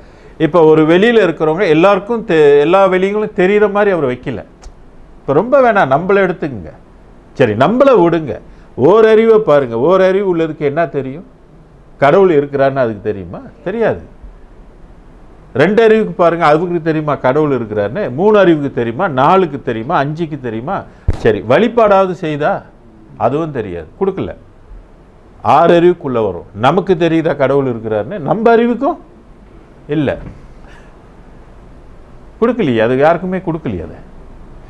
[SPEAKER 1] இப்போ ஒரு வெளியில் இருக்கிறவங்க எல்லாருக்கும் தெ எல்லா வெளிகளும் தெரிகிற மாதிரி அவர் வைக்கல. இப்போ ரொம்ப வேணாம் நம்மளை எடுத்துக்கங்க. சரி நம்மளை விடுங்க. ஓரறிவை பாருங்கள் ஓரறிவு உள்ளதுக்கு என்ன தெரியும்? கடவுள் இருக்கிறாருன்னு அதுக்கு தெரியுமா? தெரியாது. ரெண்டு அறிவுக்கு பாருங்கள் அதுக்கு தெரியுமா? கடவுள் இருக்கிறாருன்னு. மூணு அறிவுக்கு தெரியுமா? நாலுக்கு தெரியுமா? அஞ்சுக்கு தெரியுமா? சரி வழிபாடாவது செய்தா? அதுவும் தெரியாது. கொடுக்கல. ஆறு அறிவுக்குள்ளே வரும். நமக்கு தெரியுதா கடவுள் இருக்கிறாருன்னு? நம்ம அறிவுக்கும் இல்லை. கொடுக்கலையே அது யாருக்குமே கொடுக்கலையே அதை.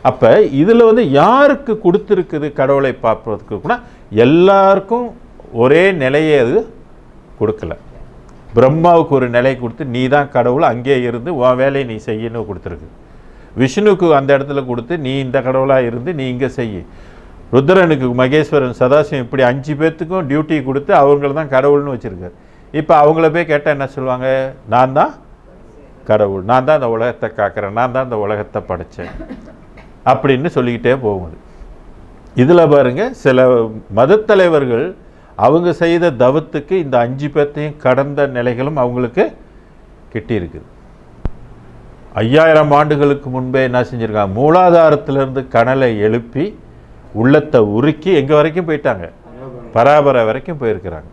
[SPEAKER 1] அப்போ இதில் வந்து யாருக்கு கொடுத்துருக்குது கடவுளை பார்ப்பதற்கு கூட எல்லாருக்கும் ஒரே நிலையை அது கொடுக்கல. பிரம்மாவுக்கு ஒரு நிலை கொடுத்து நீ தான் கடவுள் அங்கே இருந்து உன் வேலையை நீ செய்யணும் கொடுத்துருக்கு. விஷ்ணுக்கு அந்த இடத்துல கொடுத்து நீ இந்த கடவுளாக இருந்து நீ இங்கே செய்ய. ருத்ரனுக்கு மகேஸ்வரன் சதாசிவம் இப்படி அஞ்சு பேர்த்துக்கும் டியூட்டி கொடுத்து அவங்கள தான் கடவுள்னு வச்சுருக்காரு. இப்போ அவங்கள போய் கேட்டால் என்ன சொல்லுவாங்க? நான் தான் கடவுள். நான் தான் இந்த உலகத்தை காக்கிறேன். நான் தான் இந்த உலகத்தை படைச்சேன். அப்படின்னு சொல்லிக்கிட்டே போகுது. இதில் பாருங்க சில மதத்தலைவர்கள் அவங்க செய்த தவத்துக்கு இந்த அஞ்சு பேர்த்தையும் கடந்த நிலைகளும் அவங்களுக்கு கிட்டியிருக்குது. ஐயாயிரம் ஆண்டுகளுக்கு முன்பே என்ன செஞ்சுருக்காங்க? மூலாதாரத்திலிருந்து கனலை எழுப்பி உள்ளத்தை உருக்கி எங்கே வரைக்கும் போயிட்டாங்க? பராபர வரைக்கும் போயிருக்கிறாங்க.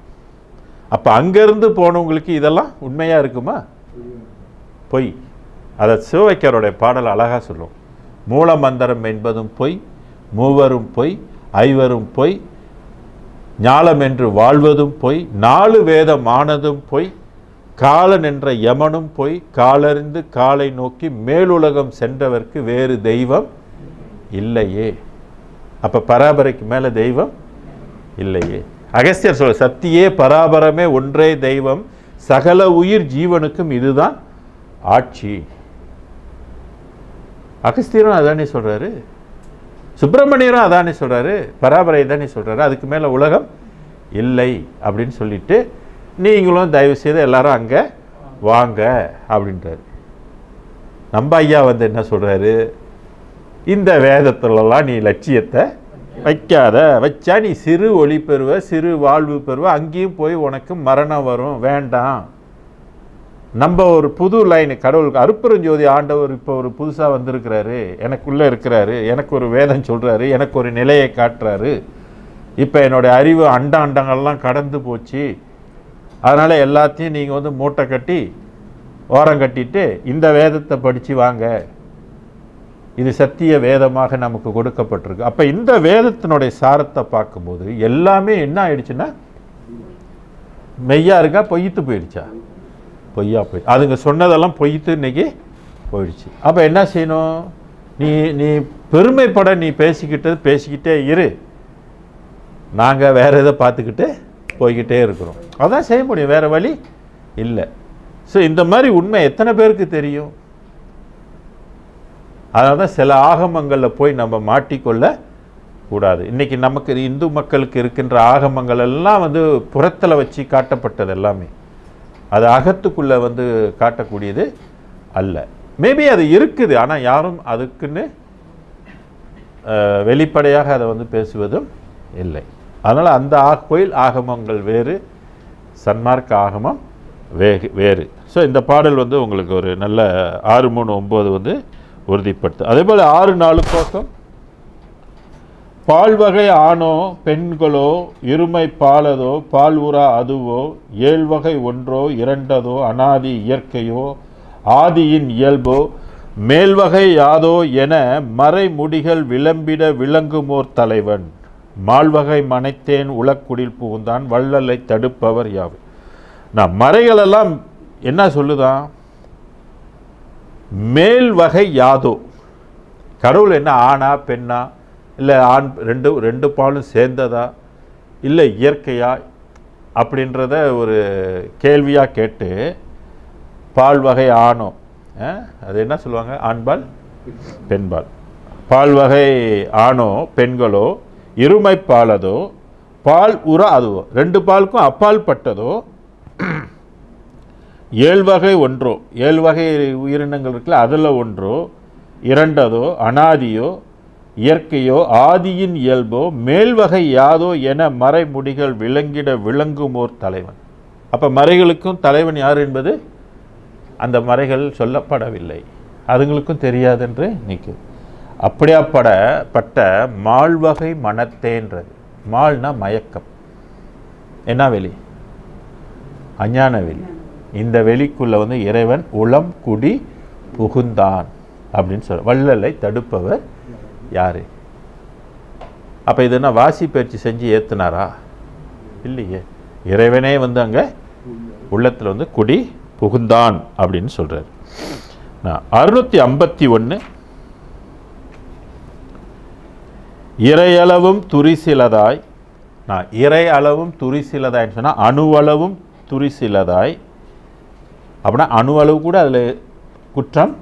[SPEAKER 1] அப்போ அங்கேருந்து போனவங்களுக்கு இதெல்லாம் உண்மையாக இருக்குமா? பொய். அதை சிவவைக்கரோடைய பாடல் அழகாக சொல்லும். மூலமந்திரம் என்பதும் பொய் மூவரும் பொய் ஐவரும் பொய் ஞாலம் என்று வாழ்வதும் பொய் நாலு வேதம் ஆனதும் பொய் காலன் என்ற யமனும் பொய் காலறிந்து காலை நோக்கி மேலுலகம் சென்றவர்க்கு வேறு தெய்வம் இல்லையே. அப்போ பராபரைக்கு மேலே தெய்வம் இல்லையே. அகஸ்தியர் சொல்ல சத்தியே பராபரமே ஒன்றே தெய்வம் சகல உயிர் ஜீவனுக்கும் இதுதான் ஆட்சி. அகஸ்தியரும் அதானே சொல்கிறாரு சுப்பிரமணியரும் அதானே சொல்கிறாரு பராபரை தானே சொல்கிறாரு அதுக்கு மேலே உலகம் இல்லை அப்படின்னு சொல்லிட்டு நீங்களும் தயவு செய்து எல்லாரும் அங்கே வாங்க அப்படின்றாரு. நம்ம ஐயா வந்து என்ன சொல்கிறாரு இந்த வேதத்துலலாம் நீ லட்சியத்தை வைக்காத. வச்சா நீ சிறு ஒளி பெறுவ சிறு வாழ்வு பெறுவ. அங்கேயும் போய் உனக்கு மரணம் வரும். வேண்டாம். நம்ம ஒரு புது லைன் கடவுளுக்கு அருப்புரஞ்சோதி ஆண்டவர் இப்போ ஒரு புதுசாக வந்திருக்கிறாரு. எனக்குள்ளே இருக்கிறாரு. எனக்கு ஒரு வேதம் சொல்கிறாரு எனக்கு ஒரு நிலையை காட்டுறாரு. இப்போ என்னுடைய அறிவு அண்டாண்டங்கள்லாம் கடந்து போச்சு. அதனால் எல்லாத்தையும் நீங்கள் வந்து மூட்டை கட்டி ஓரம் கட்டிட்டு இந்த வேதத்தை படித்து வாங்க. இது சத்திய வேதமாக நமக்கு கொடுக்கப்பட்டிருக்கு. அப்போ இந்த வேதத்தினுடைய சாரத்தை பார்க்கும்போது எல்லாமே என்ன ஆயிடுச்சுன்னா மெய்யா இருக்கா பொய்த்து போயிடுச்சா? பொய்யா போய் அதுங்க சொன்னதெல்லாம் பொய்த்து இன்னைக்கு போயிடுச்சு. அப்போ என்ன செய்யணும்? நீ நீ பெருமைப்பட நீ பேசிக்கிட்டது பேசிக்கிட்டே இரு. நாங்கள் வேறு எதை பார்த்துக்கிட்டு போய்கிட்டே இருக்கிறோம். அதான் செய்ய முடியும் வேறு வழி இல்லை. ஸோ இந்த மாதிரி உண்மை எத்தனை பேருக்கு தெரியும்? அதனால தான் சில ஆகமங்களில் போய் நம்ம மாட்டிக்கொள்ள கூடாது. இன்றைக்கி நமக்கு இந்து மக்களுக்கு இருக்கின்ற ஆகமங்கள் எல்லாம் வந்து புறத்தில் வச்சு காட்டப்பட்டது எல்லாமே. அது அகத்துக்குள்ளே வந்து காட்டக்கூடியது அல்ல. மேபி அது இருக்குது ஆனால் யாரும் அதுக்குன்னு வெளிப்படையாக அதை வந்து பேசுவதும் இல்லை. அதனால் அந்த ஆ கோயில் ஆகமங்கள் வேறு சன்மார்க்க ஆகமம் வேகு வேறு. ஸோ இந்த பாடல் வந்து உங்களுக்கு ஒரு நல்ல ஆறு மூணு ஒம்பது வந்து உறுதிப்படுத்து. அதே போல் ஆறு நாலு பால் வகை ஆணோ பெண்களோ இருமை பாலதோ பால் உரா அதுவோ ஏழ்வகை ஒன்றோ இரண்டதோ அனாதி இயற்கையோ ஆதியின் இயல்போ மேல்வகை யாதோ என மறைமுடிகள் விளம்பிட விளங்குமோர் தலைவன். மால்வகை மனைத்தேன் உலக்குடில் புகுந்தான் வள்ளலை தடுப்பவர் யாவை. நான் மறைகளெல்லாம் என்ன சொல்லுதான்? மேல் வகை யாதோ. கடவுள் என்ன ஆணா பெண்ணா இல்லை ஆண் ரெண்டு ரெண்டு பாலும் சேர்ந்ததா இல்லை இயற்கையா அப்படின்றத ஒரு கேள்வியாக கேட்டு பால் வகை ஆணோ அது என்ன சொல்லுவாங்க? ஆண்பால்? பெண்பால். பால் வகை ஆணோ பெண்களோ இருமை பாலதோ பால் உர அதுவோ ரெண்டு பாலுக்கும் அப்பால் பட்டதோ ஏழு வகை ஒன்றோ ஏழு வகை உயிரினங்கள் இருக்குல்ல அதில் ஒன்றோ இரண்டதோ அனாதியோ இயற்கையோ ஆதியின் இயல்போ மேல்வகை யாதோ என மறைமுடிகள் விளங்கிட விளங்குமோர் தலைவன். அப்போ மறைகளுக்கும் தலைவன் யார் என்பது? அந்த மறைகள் சொல்லப்படவில்லை. அதுங்களுக்கும் தெரியாதென்று நிற்குது அப்படியாப்படப்பட்ட மால்வகை மனத்தேன்றது. மால்னா மயக்கம். என்ன வெளி அஞ்ஞான வெளி இந்த வெளிக்குள்ளே வந்து இறைவன் உளம் குடி புகுந்தான் அப்படின்னு சொல்ல வள்ளலை தடுப்பவர் யார்? அப்போ இது என்ன வாசி பயிற்சி செஞ்சு ஏற்றுனாரா இல்லையே. இறைவனே வந்து அங்கே உள்ளத்தில் வந்து குடி புகுந்தான் அப்படின்னு சொல்கிறார் நான் அறுநூற்றி ஐம்பத்தி ஒன்று இறையளவும் துரிசிலதாய் நான் இறை அளவும் துரிசிலதாய்ன்னு சொன்னால் அணுவளவும் துரிசிலதாய் அப்படின்னா அணு அளவு கூட அதில் குற்றம்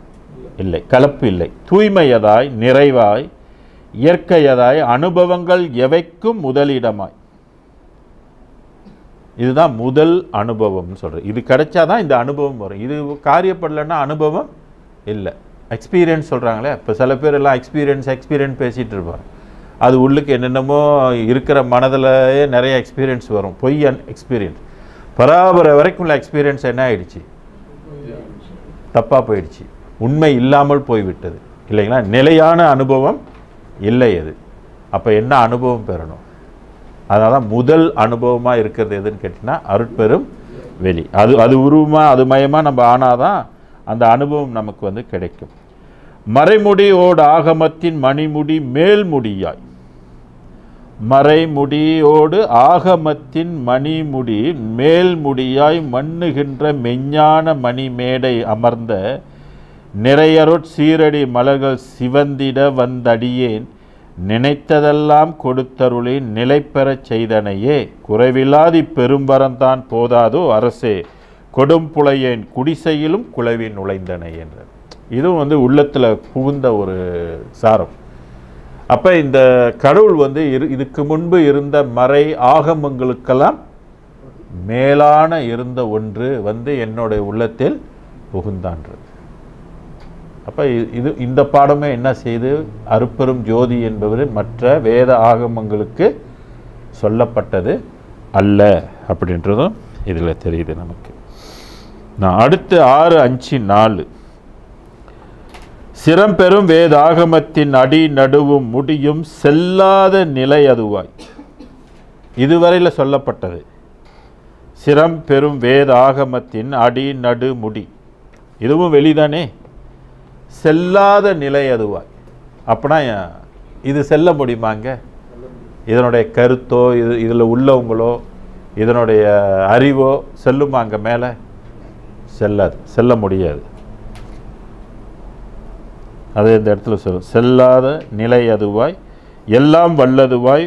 [SPEAKER 1] இல்லை கலப்பு இல்லை. தூய்மையதாய் நிறைவாய் இயற்கையதாய் அனுபவங்கள் எவைக்கும் முதலிடமாய். இதுதான் முதல் அனுபவம்னு சொல்கிறது இது கிடைச்சாதான் இந்த அனுபவம் வரும். இது காரியப்படலைன்னா அனுபவம் இல்லை. எக்ஸ்பீரியன்ஸ் சொல்கிறாங்களே இப்போ சில பேர் எல்லாம் எக்ஸ்பீரியன்ஸ் எக்ஸ்பீரியன்ஸ் பேசிகிட்டு இருப்பாங்க. அது உள்ளுக்கு என்னென்னமோ இருக்கிற மனதிலேயே நிறைய எக்ஸ்பீரியன்ஸ் வரும். பொய் எக்ஸ்பீரியன்ஸ் பராபர வரைக்கும் உள்ள எக்ஸ்பீரியன்ஸ் என்ன ஆகிடுச்சு தப்பாக போயிடுச்சு. உண்மை இல்லாமல் போய்விட்டது. இல்லைங்களா? நிலையான அனுபவம் இல்லை அது. அப்போ என்ன அனுபவம் பெறணும்? அதனால தான் முதல் அனுபவமாக இருக்கிறது எதுன்னு கேட்டிங்கன்னா அருட்பெரும் வெளி. அது அது உருவமாக அது மயமாக நம்ம ஆனாதான் அந்த அனுபவம் நமக்கு வந்து கிடைக்கும். மறைமுடியோடு ஆகமத்தின் மணிமுடி மேல்முடியாய். மறைமுடியோடு ஆகமத்தின் மணிமுடி மேல்முடியாய் மண்ணுகின்ற மெஞ்ஞான மணிமேடை அமர்ந்த நிறையருட் சீரடி மலர்கள் சிவந்திட வந்தடியேன் நினைத்ததெல்லாம் கொடுத்தருளி நிலை பெறச் செய்தனையே குறைவில்லாதி பெரும்பரந்தான் போதாதோ அரசே கொடும்புலையேன் குடிசையிலும் குளவி நுழைந்தனை என்றார் இதுவும் வந்து உள்ளத்தில் புகுந்த ஒரு சாரம். அப்போ இந்த கடவுள் வந்து இரு இதுக்கு முன்பு இருந்த மறை ஆகமங்களுக்கெல்லாம் மேலான இருந்த ஒன்று வந்து என்னுடைய உள்ளத்தில் புகுந்தான்றது. அப்போ இது இந்த பாடமே என்ன செய்து அருப்பெரும் ஜோதி என்பவர் மற்ற வேத ஆகமங்களுக்கு சொல்லப்பட்டது அல்ல அப்படின்றதும் இதில் தெரியுது நமக்கு. நான் அடுத்து ஆறு அஞ்சு நாலு. சிரம்பெரும் வேதாகமத்தின் அடி நடுவும் முடியும் செல்லாத நிலை அதுவாய். இதுவரையில் சொல்லப்பட்டது. சிரம் பெரும் வேதாகமத்தின் அடி நடு முடி. இதுவும் வெளிதானே? செல்லாத நிலை அதுவாய். அப்படின்னா இது செல்ல முடியுமாங்க இதனுடைய கருத்தோ இது இதில் உள்ளவங்களோ இதனுடைய அறிவோ செல்லுமாங்க மேலே? செல்லாது செல்ல முடியாது. அது இந்த இடத்துல சொல்லும் செல்லாத நிலை அதுவாய் எல்லாம் வல்லதுவாய்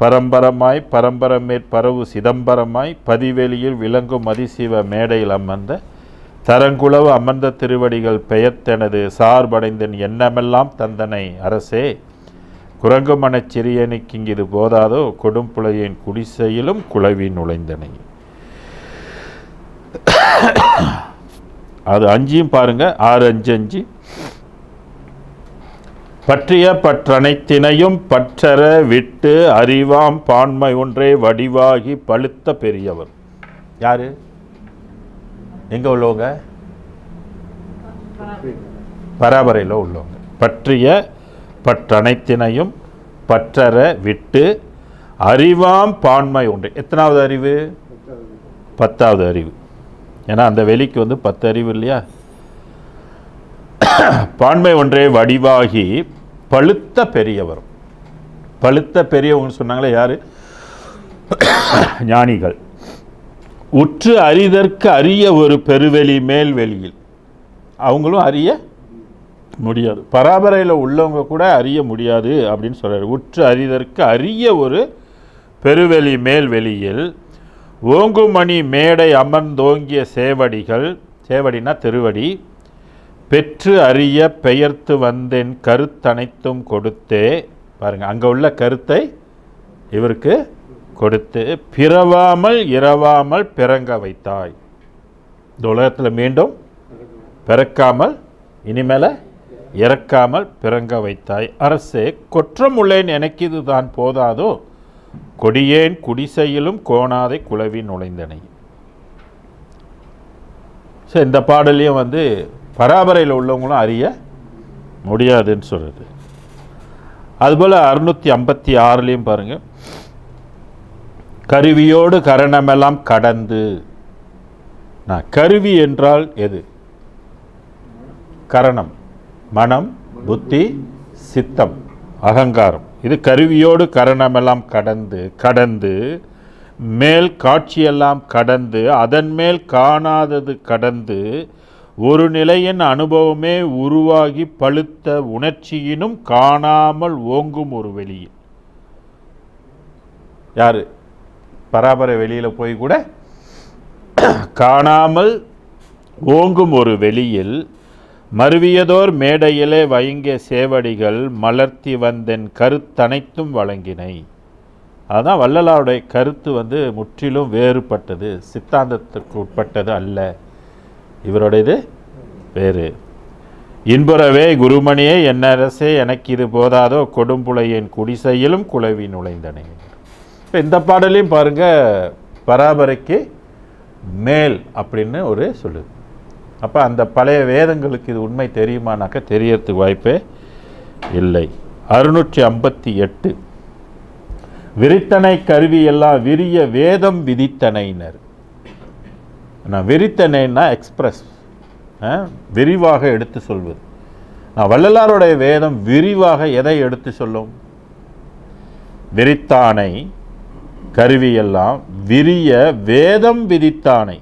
[SPEAKER 1] பரம்பரமாய் பரம்பரமேற் பரவு சிதம்பரமாய் பதிவெளியில் விளங்கும் அதிசிவ மேடையில் அமர்ந்த தரங்குளவு அமர்ந்த திருவடிகள் பெயர்த்தனது சார்படைந்தன் எண்ணமெல்லாம் தந்தனை அரசே. குரங்குமனச் சிறியனுக்கு இங்கிது போதாதோ கொடும்புலையின் குடிசையிலும் குளவி நுழைந்தனை. அது அஞ்சையும் பாருங்க. ஆறு அஞ்சு அஞ்சு. பற்றிய பற்றனைத்தினையும் பற்றற விட்டு அறிவாம் பான்மை ஒன்றே வடிவாகி பழுத்த பெரியவர். யாரு? எங்க உள்ளவங்க? பராபரையில் உள்ளவங்க. பற்றிய பற்றனைத்தினையும் பற்றற விட்டு அறிவாம் பான்மை ஒன்று. எத்தனாவது அறிவு? பத்தாவது அறிவு. ஏன்னா அந்த வெளிக்கு வந்து பத்து அறிவு இல்லையா? பான்மை ஒன்றே வடிவாகி பழுத்த பெரியவர் பழுத்த பெரியவங்கன்னு சொன்னாங்களே யாரு? ஞானிகள். உற்று அறிதற்கு அரிய ஒரு பெருவெளி மேல் வெளியில். அவங்களும் அறிய முடியாது. பராபரையில் உள்ளவங்க கூட அறிய முடியாது அப்படின்னு சொல்கிறார் உற்று அறிதற்கு அரிய ஒரு பெருவெளி மேல் வெளியில் ஓங்குமணி மேடை அமர்ந்தோங்கிய சேவடிகள் சேவடினா திருவடி பெற்று அறிய பெயர்த்து வந்தேன் கருத்தனைத்தும் கொடுத்தே. பாருங்கள் அங்கே உள்ள கருத்தை இவருக்கு கொடுத்து பிறவாமல் இரவாமல் பிறங்க வைத்தாய். இந்த உலகத்தில் மீண்டும் பிறக்காமல் இனிமேல இறக்காமல் பிறங்க வைத்தாய். அரசே குற்றமுள்ளேன் எனக்கு இதுதான் போதாதோ? கொடியேன் குடிசையிலும் கோணாதை குளவி நுழைந்தனை. ஸோ இந்த பாடலையும் வந்து பராபரையில் உள்ளவங்களும் அறிய முடியாதுன்னு சொல்கிறது அதுபோல் அறுநூற்றி ஐம்பத்தி ஆறுலேயும் பாருங்கள் கருவியோடு கரணமெல்லாம் கடந்து. நான் கருவி என்றால் எது? கரணம் மனம் புத்தி சித்தம் அகங்காரம். இது கருவியோடு கரணமெல்லாம் கடந்து கடந்து மேல் காட்சியெல்லாம் கடந்து அதன் மேல் காணாதது கடந்து ஒரு நிலையின் அனுபவமே உருவாகி பழுத்த உணர்ச்சியினும் காணாமல் ஓங்கும் ஒரு வெளியில். யார்? பராபர வெளியில் போய் கூட காணாமல் ஓங்கும் ஒரு வெளியில் மருவியதோர் மேடையிலே வயங்கிய சேவடிகள் மலர்த்தி வந்தென் கருத்தனைத்தும் வழங்கினை. அதுதான் வள்ளலாருடைய கருத்து வந்து முற்றிலும் வேறுபட்டது சித்தாந்தத்துக்கு உட்பட்டது அல்ல. இவருடையது வேறு. இன்புறவே குருமணியே என் அரசே எனக்கு இது போதாதோ கொடும்புலையின் குடிசையிலும் குலவி நுழைந்தனே. இப்போ இந்த பாடலையும் பாருங்க பராபரைக்கு மேல் அப்படின்னு ஒரு சொல்லுது. அப்போ அந்த பழைய வேதங்களுக்கு இது உண்மை தெரியுமானாக்கா தெரியறதுக்கு வாய்ப்பே இல்லை. அறுநூற்றி ஐம்பத்தி எட்டு. விரித்தனை கருவியெல்லாம் விரிய வேதம் விதித்தனையினர். நான் விரித்தனைன்னா எக்ஸ்பிரஸ் விரிவாக எடுத்து சொல்வது. நான் வள்ளலாருடைய வேதம் விரிவாக எதை எடுத்து சொல்லும்? விரித்தானை கருவியெல்லாம் விரிய வேதம் விதித்தானை.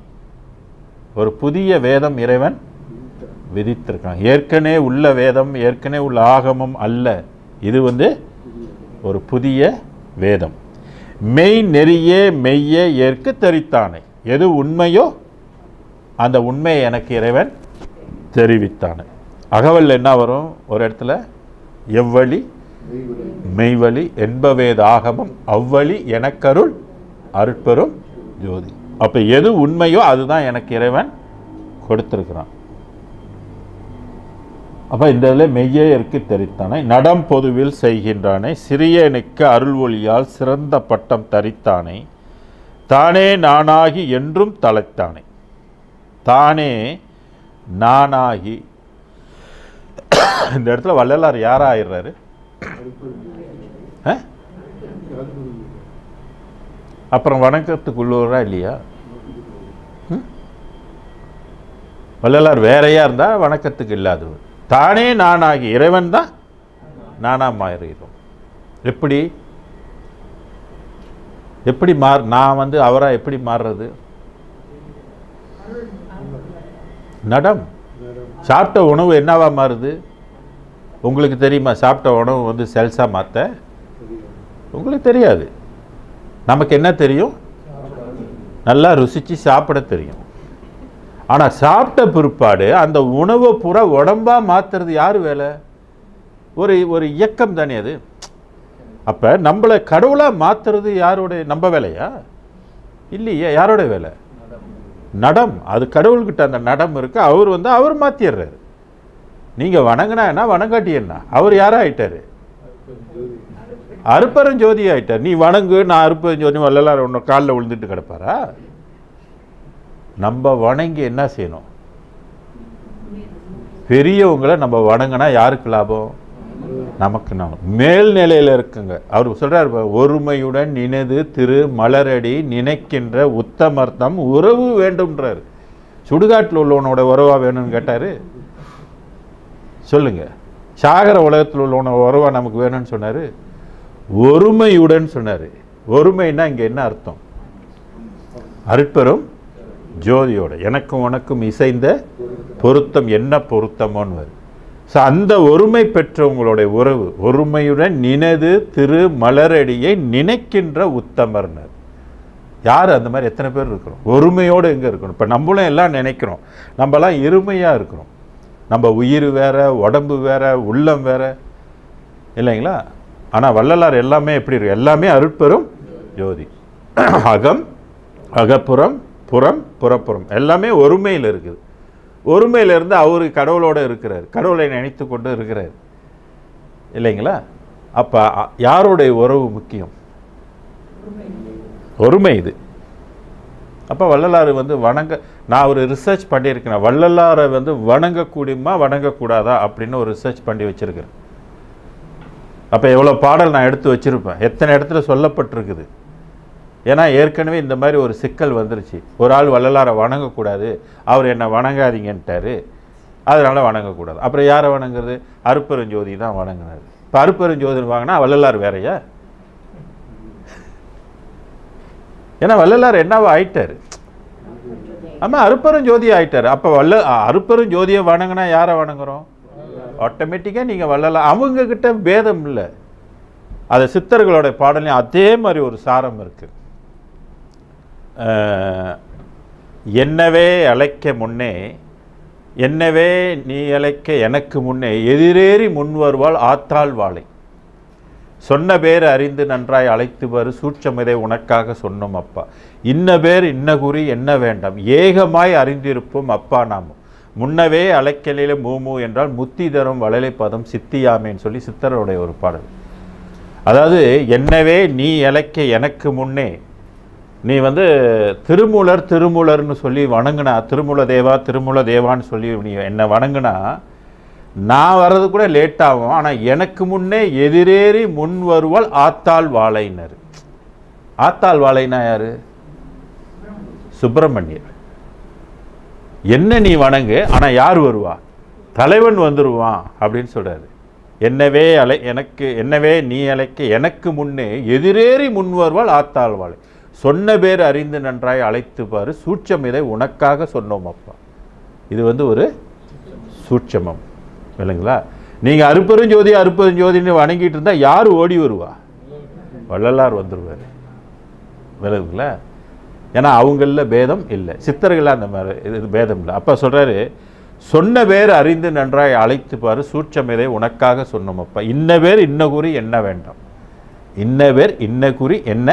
[SPEAKER 1] ஒரு புதிய வேதம் இறைவன் விதித்திருக்கான். ஏற்கனவே உள்ள வேதம் ஏற்கனவே உள்ள ஆகமம் அல்ல. இது வந்து ஒரு புதிய வேதம். மெய் நெறியே மெய்யே ஏற்க தெரித்தானை. எது உண்மையோ அந்த உண்மையை எனக்கு இறைவன் தெரிவித்தானே. அகவல் என்ன வரும்? ஒரு இடத்துல எவ்வழி மெய்வழி என்பவேத ஆகமம் அவ்வழி எனக்கருள் அருட்பெரும் ஜோதி. அப்போ எது உண்மையோ அதுதான் எனக்கு இறைவன் கொடுத்திருக்கிறான். அப்போ இந்த இதில் மெய்யே இருக்கு தெரித்தானே. நடம் பொதுவில் செய்கின்றானே சிறியனுக்கு அருள் ஒளியால் சிறந்த பட்டம் தரித்தானே தானே நானாகி என்றும் தலைத்தானே தானே நானாகி. இந்த இடத்துல வள்ளலார் யாராயிடுறாரு? ஆயிடுறாரு அப்புறம் வணக்கத்துக்கு இல்லையா? வள்ளலார் வேறையா இருந்தா வணக்கத்துக்கு இல்லாதவர். தானே நானாகி. இறைவன் தான் நானா மாறிடும் எப்படி? எப்படி மாறு நான் வந்து அவரா எப்படி மாறுறது? நடம். சாப்பிட்ட உணவு என்னவா மாறுது? உங்களுக்கு தெரியுமா சாப்பிட்ட உணவு வந்து செல்ஸாக மாற்ற உங்களுக்கு தெரியாது. நமக்கு என்ன தெரியும்? நல்லா ருசித்து சாப்பிட தெரியும். ஆனால் சாப்பிட்ட பிற்பாடு அந்த உணவை பூரா உடம்பாக மாற்றுறது யார் வேலை? ஒரு ஒரு இயக்கம் தானே அது. அப்போ நம்மளை கடவுளாக மாற்றுறது யாருடைய நம்ம வேலையா? இல்லையே யாரோட வேலை? நடம் அது கடவுள்கிட்ட அந்த நடம் இருக்குது அவர் வந்து அவர் மாற்றிடுறாரு நீங்கள் வணங்கினா என்ன வணங்காட்டி என்ன? அவர் யாரா ஆயிட்டாரு அருப்பரஞ்சோதி ஆயிட்டார். நீ வணங்கு நான் அருப்பரஞ்சோதி வள்ளலார் உன்னை காலில் விழுந்துட்டு கிடப்பாரா? நம்ம வணங்கி என்ன செய்யணும்? பெரியவங்களை நம்ம வணங்கினா யாருக்கு லாபம்? நமக்கு நாம் மேல்நிலையில் இருக்குங்க. அவர் சொல்கிறார் ஒருமையுடன் நினைது திரு மலரடி நினைக்கின்ற உத்தமர்த்தம் உறவு வேண்டும்ன்றார். சுடுகாட்டில் உள்ளவனோட உறவா வேணும்னு கேட்டார். சொல்லுங்க. சாகர உலகத்தில் உள்ளவன உறவா நமக்கு வேணும்னு சொன்னார். ஒருமையுடன் சொன்னார். ஒருமைன்னா இங்கே என்ன அர்த்தம்? அருட்பெரும் ஜோதியோட. எனக்கும் உனக்கும் இசைந்த பொருத்தம் என்ன பொருத்தமோன்னு ஸோ அந்த ஒருமை பெற்றவங்களுடைய உறவு ஒருமையுடன் நினது திரு மலரடியை நினைக்கின்ற உத்தமர்னர். யார்? அந்த மாதிரி எத்தனை பேர் இருக்கிறோம். ஒருமையோடு எங்கே இருக்கணும் இப்போ நம்மளும் எல்லாம் நினைக்கிறோம். நம்மலாம் இருமையாக இருக்கிறோம். நம்ம உயிர் வேற உடம்பு வேற உள்ளம் வேற. இல்லைங்களா? ஆனால் வள்ளலார் எல்லாமே எப்படி இருக்கு? எல்லாமே அருட்பெரும் ஜோதி. அகம் அகப்புறம் புறம் புறப்புறம். எல்லாமே ஒருமையில் இருக்குது. ஒருமையிலிருந்து அவர் கடவுளோட இருக்கிறார். கடவுளை நினைத்து கொண்டு இருக்கிறார். இல்லைங்களா? அப்போ யாருடைய உறவு முக்கியம்? ஒருமை இது. அப்போ வள்ளலாறு வந்து வணங்க நான் ஒரு ரிசர்ச் பண்ணியிருக்கிறேன். வள்ளலாரை வந்து வணங்கக்கூடியமா வணங்கக்கூடாதா அப்படின்னு ஒரு ரிசர்ச் பண்ணி வச்சிருக்கிறேன். அப்போ எவ்வளோ பாடல் நான் எடுத்து வச்சிருப்பேன். எத்தனை இடத்துல சொல்லப்பட்டிருக்குது? ஏன்னா ஏற்கனவே இந்த மாதிரி ஒரு சிக்கல் வந்துருச்சு. ஒரு ஆள் வள்ளலாரை வணங்கக்கூடாது. அவர் என்னை வணங்காதீங்கன்ட்டாரு. அதனால் வணங்கக்கூடாது. அப்புறம் யாரை வணங்குறது? அருப்பெருஞ்சோதி தான் வணங்கினார். இப்போ அருப்பெருஞ்சோதி வாங்கினா வள்ளலார் வேறையா? ஏன்னா வள்ளலார் என்னவோ ஆயிட்டார். ஆமாம் அருப்பெருஞ்சோதி ஆயிட்டார். அப்போ வல்ல அருப்பெருஞ்சோதியை வணங்கினா யாரை வணங்குறோம்? ஆட்டோமேட்டிக்காக நீங்கள் வள்ளலார் அவங்கக்கிட்ட பேதம் இல்லை. அது சித்தர்களோட பாடலையும் அதே மாதிரி ஒரு சாரம் இருக்குது என்னவே அழைக்க முன்னே என்னவே நீ அழைக்க எனக்கு முன்னே எதிரேறி முன் வருவாள் ஆத்தாள் வாளை. சொன்ன பேர் அறிந்து நன்றாய் அழைத்து வரு சூட்சமிதை உனக்காக சொன்னோம் அப்பா. இன்ன பேர் இன்ன குறி என்ன வேண்டாம் ஏகமாய் அறிந்திருப்போம் அப்பா நாமும். முன்னவே அழைக்கலில மூமு என்றால் முத்தி தரும் வளலை பதம் சித்தியாமேன்னு சொல்லி சித்தருடைய ஒரு பாடல். அதாவது என்னவே நீ அழைக்க எனக்கு முன்னே நீ வந்து திருமூலர் திருமூலர்னு சொல்லி வணங்குனா திருமூல தேவா திருமூல தேவான்னு சொல்லி நீ என்னை வணங்குனா நான் வர்றது கூட லேட் ஆகும். ஆனால் எனக்கு முன்னே எதிரேறி முன் வருவாள் ஆத்தாள் வாழையினர். ஆத்தாள் வாழைனா யார்? சுப்பிரமணியர். என்ன நீ வணங்கு ஆனால் யார் வருவா? தலைவன் வந்துடுவான் அப்படின்னு சொல்கிறாரு என்னவே அலை எனக்கு என்னவே நீ அழைக்க எனக்கு முன்னே எதிரேறி முன் வருவாள் ஆத்தாள் வாழை. சொன்ன பேர் அறிந்து நன்றாய் அழைத்து பாரு. சூட்சம் இதை உனக்காக சொன்னோம் அப்பா. இது வந்து ஒரு சூட்சமம். இல்லைங்களா? நீங்கள் அருப்பெருஞ்சோதி அருப்பெருஞ்சோதின்னு வணங்கிட்டு இருந்தால் யார் ஓடி வருவா? வள்ளலார் வந்துடுவார் விளங்குங்களா ஏன்னா அவங்களில் பேதம் இல்லை. சித்தர்கள் அந்த மாதிரி இது பேதம் இல்லை. அப்போ சொல்கிறாரு சொன்ன பேர் அறிந்து நன்றாய் அழைத்து பாரு. சூட்சமிதை உனக்காக சொன்னோம் அப்பா. இன்ன பேர் இன்ன குறி என்ன வேண்டாம். இன்ன பேர் இன்ன குறி என்ன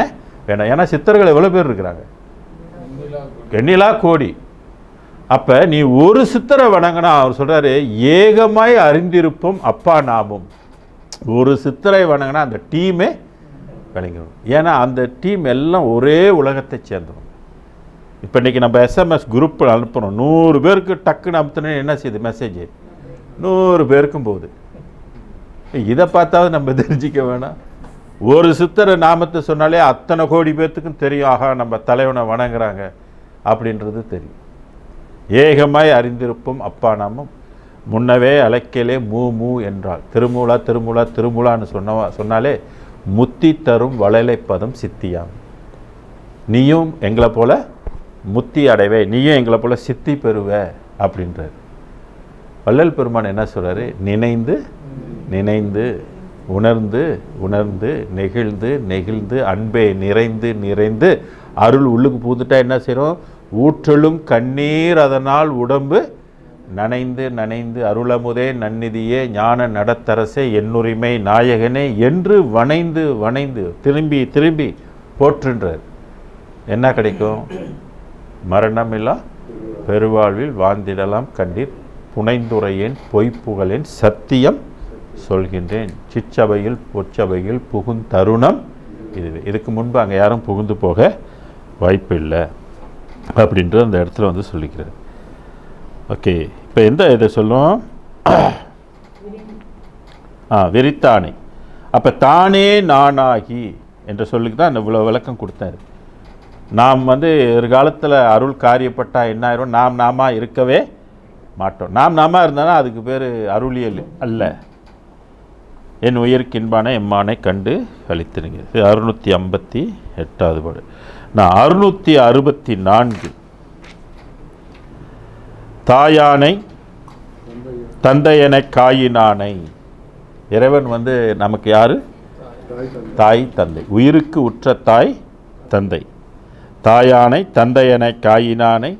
[SPEAKER 1] வேண்டாம் ஏன்னா சித்தர்கள் எவ்வளோ பேர் இருக்கிறாங்க? எண்ணிலா கோடி. அப்போ நீ ஒரு சித்தரை வணங்கினா அவர் சொல்கிறாரு ஏகமாய் அறிந்திருப்போம் அப்பா நாமும். ஒரு சித்தரை வணங்கினா அந்த டீமே விளங்கிடும் ஏன்னா அந்த டீம் எல்லாம் ஒரே உலகத்தை சேர்ந்தவங்க. இப்போ இன்றைக்கி நம்ம எஸ்எம்எஸ் குரூப்பில் அனுப்புகிறோம் நூறு பேருக்கு டக்குன்னு அனுப்புனே என்ன செய்யுது? மெசேஜ் நூறு பேருக்கும் போகுது. இதை பார்த்தாவது நம்ம தெரிஞ்சிக்க வேணாம். ஒரு சித்தரை நாமத்தை சொன்னாலே அத்தனை கோடி பேர்த்துக்கும் தெரியும். ஆஹா நம்ம தலைவனை வணங்குறாங்க. அப்படின்றது தெரியும். ஏகமாய் அறிந்திருப்போம் அப்பா நாமம். முன்னவே அழைக்கலே மூ மூ என்றாள். திருமூலா திருமூலா திருமூலான்னு சொன்னவா சொன்னாலே முத்தி தரும் வளலைப்பதம் சித்தியாம். நீயும் எங்களை போல முத்தி அடைவே. நீயும் எங்களை போல சித்தி பெறுவ அப்படின்றார். வள்ளல் பெருமான் என்ன சொல்கிறாரு நினைந்து நினைந்து உணர்ந்து உணர்ந்து நெகிழ்ந்து நெகிழ்ந்து அன்பே நிறைந்து நிறைந்து அருள் உள்ளுக்கு பூந்துட்டா என்ன செய்கிறோம் ஊற்றலும் கண்ணீர் அதனால் உடம்பு நனைந்து நனைந்து அருளமுதே நன்னிதியே ஞான நடத்தரசே என்னுரிமை நாயகனே என்று வணைந்து வணைந்து திரும்பி திரும்பி போற்றுன்றார். என்ன கிடைக்கும்? மரணமில்லா பெருவாழ்வில் வாழ்ந்திடலாம் கண்டீர் புனைந்துரையேன் பொய்ப்புகளேன் சத்தியம் சொல்கின்றேன். சிற்றபையில் பொற்சபையில் புகுந்தருணம் இதுவே. இதுக்கு முன்பு அங்கே யாரும் புகுந்து போக வாய்ப்பு இல்லை அப்படின்றது அந்த இடத்துல வந்து சொல்லிக்கிறது. ஓகே இப்போ எந்த இதை சொல்லும் ஆ வெறித்தானே அப்போ தானே நானாகி என்ற சொல்லுக்கு தான் இவ்வளோ விளக்கம் கொடுத்தாரு. நாம் வந்து ஒரு காலத்தில் அருள் காரியப்பட்டா என்ன ஆயிரும் நாம் நாம இருக்கவே மாட்டோம். நாம் நாம இருந்தாலும் அதுக்கு பேர் அருளியல் அல்ல. என் உயிருக்கின்பான எம்மானை கண்டு அளித்திருங்க இது அறுநூற்றி ஐம்பத்தி எட்டாவது பாடு. நான் அறுநூற்றி அறுபத்தி நான்கு தாயானை தந்தையனை காயினானை. இறைவன் வந்து நமக்கு யாரு?
[SPEAKER 3] தாய் தந்தை.
[SPEAKER 1] தாய் தந்தை உயிருக்கு உற்ற தாய் தந்தை. தாயானை தந்தையனை காயினானை.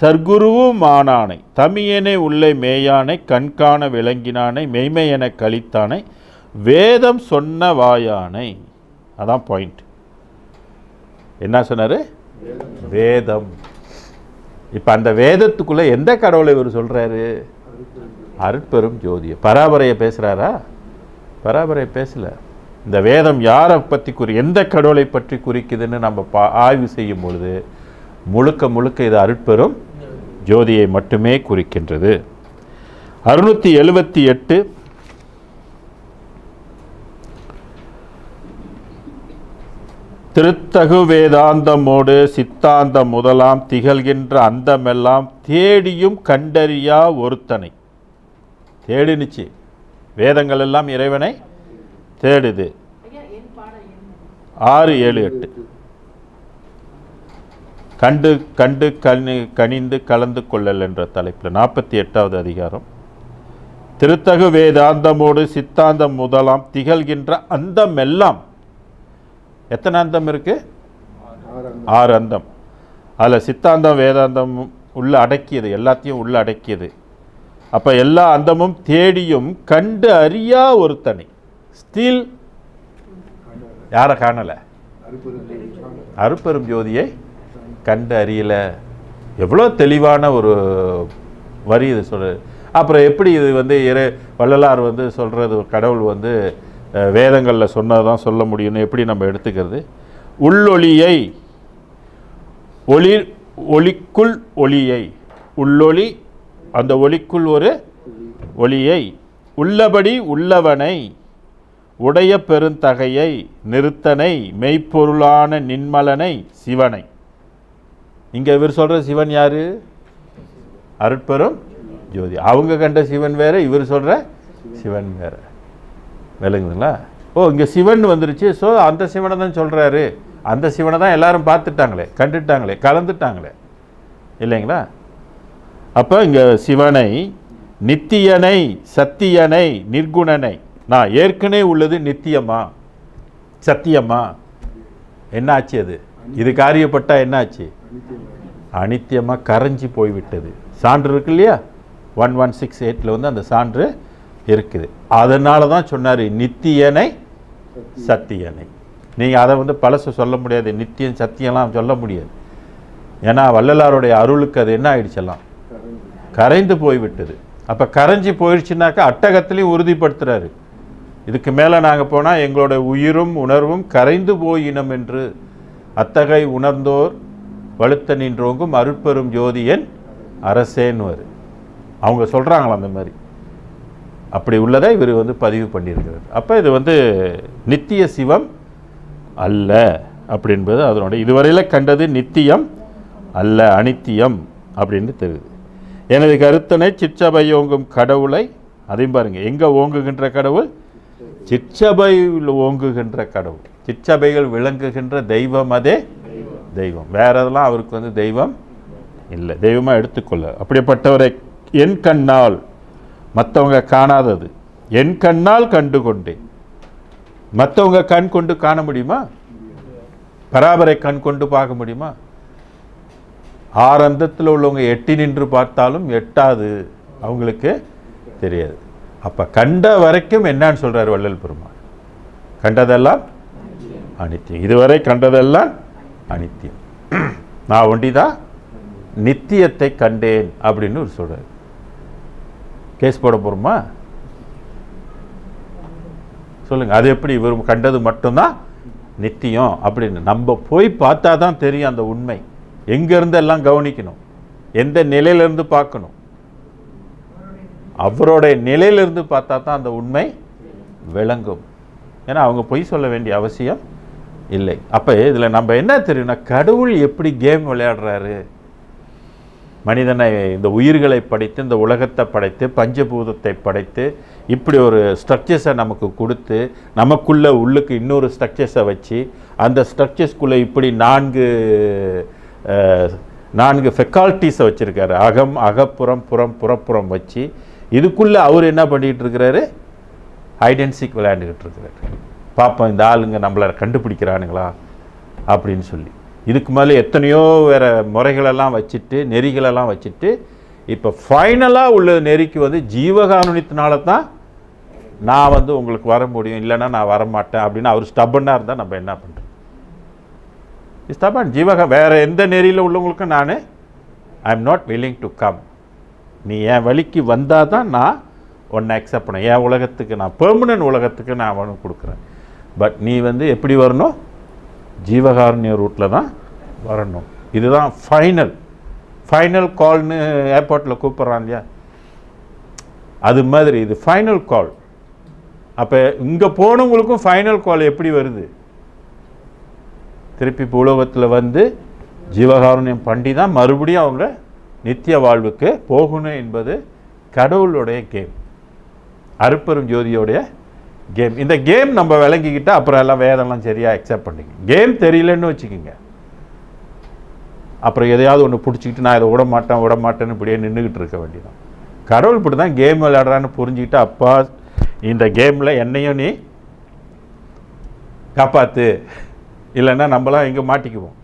[SPEAKER 1] சர்க்குருவும் ஆனானை. தமியனை உள்ளே மேயானை. கண்காண விளங்கினானை. மெய்மையென கழித்தானை. வேதம் சொன்ன வாயானை. அதான் பாயிண்ட் என்ன சொன்னார்? வேதம். இப்போ அந்த வேதத்துக்குள்ளே எந்த கடவுளை இவர் சொல்கிறாரு அருட்பெரும் ஜோதியை பராபரையை பேசுகிறாரா பராபரையை பேசல. இந்த வேதம் யாரை பற்றி குறி எந்த கடவுளை பற்றி குறிக்குதுன்னு நம்ம பா ஆய்வு செய்யும் பொழுது முழுக்க முழுக்க இது அருட்பெரும் ஜோதியை மட்டுமே குறிக்கின்றது. அறுநூற்றி எழுபத்தி எட்டு திருத்தகு வேதாந்தமோடு சித்தாந்தம் முதலாம் திகழ்கின்ற அந்தமெல்லாம் தேடியும் கண்டறியா ஒருத்தனை. தேடினுச்சு. வேதங்கள் எல்லாம் இறைவனை தேடுது. ஆறு ஏழு எட்டு. கண்டு கண்டு கணி கனிந்து கலந்து கொள்ளல் என்ற தலைப்பில் நாற்பத்தி எட்டாவது அதிகாரம். திருத்தகு வேதாந்தமோடு சித்தாந்தம் முதலாம் திகழ்கின்ற அந்தமெல்லாம் எத்தனை அந்தம் இருக்கு?
[SPEAKER 3] ஆறாம்
[SPEAKER 1] ஆறு அந்தம். அதில் சித்தாந்தம் வேதாந்தம் உள்ள அடக்கியது எல்லாத்தையும் உள்ள அடக்கியது. அப்போ எல்லா அந்தமும் தேடியும் கண்டு அறியா ஒருத்தனை. ஸ்டில் யாரை காணலை?
[SPEAKER 3] அருப்பெரும்
[SPEAKER 1] ஜோதியை கண்டு அறியல. எவ்வளோ தெளிவான ஒரு வரி இது சொல்கிறது அப்புறம் எப்படி இது வந்து இறை வள்ளலார் வந்து சொல்கிறது கடவுள் வந்து வேதங்களில் சொன்னதான் சொல்ல முடியும்னு எப்படி நம்ம எடுத்துக்கிறது? உள்ளொளியை ஒளி ஒளிக்குள் ஒளியை. உள்ளொளி அந்த ஒளிக்குள் ஒரு ஒளியை. உள்ளபடி உள்ளவனை உடைய பெருந்தகையை நிறுத்தனை மெய்ப்பொருளான நின்மலனை சிவனை. இங்கே இவர் சொல்கிற சிவன் யாரு? அருட்பெரும் ஜோதி. அவங்க கண்ட சிவன் வேற இவர் சொல்கிற சிவன் வேறு. விளங்குதுங்களா? ஓ இங்கே சிவன் வந்துருச்சு. ஸோ அந்த சிவனை தான் சொல்கிறாரு அந்த சிவனை தான் எல்லாரும் பார்த்துட்டாங்களே கண்டுட்டாங்களே கலந்துட்டாங்களே. இல்லைங்களா? அப்போ இங்கே சிவனை நித்தியனை சத்தியனை நிர்குணனை நான் ஏற்கனவே உள்ளது நித்தியமா? சத்தியமா? என்னாச்சு அது? இது காரியப்பட்டா என்னாச்சு? அனித்தியமாக கரைஞ்சி போய்விட்டது. சான்று இருக்கு இல்லையா? ஒன் ஒன் சிக்ஸ் எயிட்டில் வந்து அந்த சான்று இருக்குது. அதனால தான் சொன்னார் நித்தியனை சத்தியனை. நீங்கள் அதை வந்து பழசு சொல்ல முடியாது நித்தியம் சத்தியம்லாம் சொல்ல முடியாது. ஏன்னா வள்ளலாருடைய அருளுக்கு அது என்ன ஆயிடுச்செல்லாம் கரைந்து போய்விட்டது. அப்போ கரைஞ்சி போயிடுச்சுனாக்கா அட்டகத்திலையும் உறுதிப்படுத்துறாரு. இதுக்கு மேலே நாங்கள் போனால் எங்களோட உயிரும் உணர்வும் கரைந்து போயினம் என்று அத்தகை உணர்ந்தோர் வலுத்த நின்றோங்கும் அருட்பெரும் ஜோதியன் அரசேன்னுவார். அவங்க சொல்கிறாங்களா அந்த மாதிரி? அப்படி உள்ளதை இவர் வந்து பதிவு பண்ணியிருக்கிறார். அப்போ இது வந்து நித்திய சிவம் அல்ல அப்படின்பது அதனுடைய இதுவரையில் கண்டது நித்தியம் அல்ல அனித்தியம் அப்படின்னு தெரியுது. எனது கருத்தனை சிற்றபை ஓங்கும் கடவுளை அதையும் பாருங்க எங்கே ஓங்குகின்ற கடவுள்? சிற்றபையில் ஓங்குகின்ற கடவுள். சிற்றபைகள் விளங்குகின்ற தெய்வம் அதே தெய்வம். வேற அதெல்லாம் அவருக்கு வந்து தெய்வம் இல்லை. தெய்வமாக எடுத்துக்கொள்ள. அப்படிப்பட்டவரை என் கண்ணால் மற்றவங்க காணாதது. என் கண்ணால் கண்டு கொண்டேன் மற்றவங்க கண் கொண்டு காண முடியுமா? பராபரை கண் கொண்டு பார்க்க முடியுமா? ஆரந்தத்தில் உள்ளவங்க எட்டி நின்று பார்த்தாலும் எட்டாது. அவங்களுக்கு தெரியாது. அப்போ கண்ட வரைக்கும் என்னன்னு சொல்கிறார் வள்ளல் பெருமாள். கண்டதெல்லாம் அனித்தியம். இதுவரை கண்டதெல்லாம் அனித்தியம். நான் ஒண்டிதான் நித்தியத்தை கண்டேன் அப்படின்னு ஒரு சொல்கிறார் கேஸ் போட போகிறோமா சொல்லுங்கள் அது எப்படி இவர் கண்டது மட்டும்தான்? நித்தியம் அப்படின்னு. நம்ம போய் பார்த்தா தான் தெரியும் அந்த உண்மை. எங்கேருந்து எல்லாம் கவனிக்கணும்? எந்த நிலையிலேருந்து பார்க்கணும்? அவருடைய நிலையிலிருந்து பார்த்தா தான் அந்த உண்மை விளங்கும். ஏன்னா அவங்க பொய் சொல்ல வேண்டிய அவசியம் இல்லை. அப்போ இதில் நம்ம என்ன தெரியும்னா கடவுள் எப்படி கேம் விளையாடுறாரு? மனிதனை இந்த உயிர்களை படைத்து இந்த உலகத்தை படைத்து பஞ்சபூதத்தை படைத்து இப்படி ஒரு ஸ்ட்ரக்சர்ஸை நமக்கு கொடுத்து நமக்குள்ளே உள்ளுக்கு இன்னொரு ஸ்ட்ரக்சர்ஸை வச்சு அந்த ஸ்ட்ரக்சர்ஸ்குள்ளே இப்படி நான்கு நான்கு ஃபெக்கால்ட்டிஸை வச்சுருக்காரு. அகம் அகப்புறம் புறம் புறப்புறம் வச்சு இதுக்குள்ளே அவர் என்ன பண்ணிகிட்டு இருக்கிறாரு? ஐடென்சிக் விளையாண்டுக்கிட்டு இருக்கிறாரு. பார்ப்போம் இந்த ஆளுங்க நம்மளை கண்டுபிடிக்கிறானுங்களா? அப்படின்னு சொல்லி. இதுக்கு மேலே எத்தனையோ வேறு முறைகளெல்லாம் வச்சுட்டு நெறிகளெல்லாம் வச்சுட்டு இப்போ ஃபைனலாக உள்ள நெறிக்கு வந்து ஜீவகானுனித்தினால தான் நான் வந்து உங்களுக்கு வர முடியும். இல்லைன்னா நான் வர மாட்டேன் அப்படின்னு அவர் ஸ்டபனாக இருந்தால் நம்ம என்ன பண்ணுறோம் ஸ்டபன் ஜீவக வேறு எந்த நெறியில் உள்ளவங்களுக்கும் நான் I am not willing to come நீ என் வழிக்கு வந்தால் தான் நான் உன்னை அக்செப்ட் பண்ணேன் என் உலகத்துக்கு நான் பெர்மனன்ட் உலகத்துக்கு நான் அவனுக்கு கொடுக்குறேன். பட் நீ வந்து எப்படி வரணும்? ஜீவகாருண்ய ரூட்டில் தான் வரணும். இதுதான் ஃபைனல் ஃபைனல் கால்னு ஏர்போர்ட்டில் கூப்பிட்றான் இல்லையா? அது மாதிரி இது ஃபைனல் கால் அப்போ இங்கே போனவங்களுக்கும் ஃபைனல் கால் எப்படி வருது? திருப்பி உலகத்தில் வந்து ஜீவகாருண்யம் பண்ணி தான் மறுபடியும் அவங்க நித்திய வாழ்வுக்கு போகணும் என்பது கடவுளுடைய கேம் அருப்பெரும் ஜோதியோடைய கேம் இந்த கேம் நம்ம விளங்கிக்கிட்டால் அப்புறம் எல்லாம் வேதம்லாம் சரியாக அக்செப்ட் பண்ணிக்க. கேம் தெரியலன்னு வச்சுக்கோங்க. அப்புறம் எதையாவது ஒன்று பிடிச்சிக்கிட்டு நான் இதை விட மாட்டேன் விட மாட்டேன்னு இப்படியே நின்றுக்கிட்டு இருக்க வேண்டியதான் கடவுள் இப்படி தான் கேம் விளையாடுறான்னு புரிஞ்சுக்கிட்டு அப்பா இந்த கேமில் என்னையும் நீ காப்பாற்று இல்லைன்னா நம்மளாம் எங்கே மாட்டிக்குவோம்.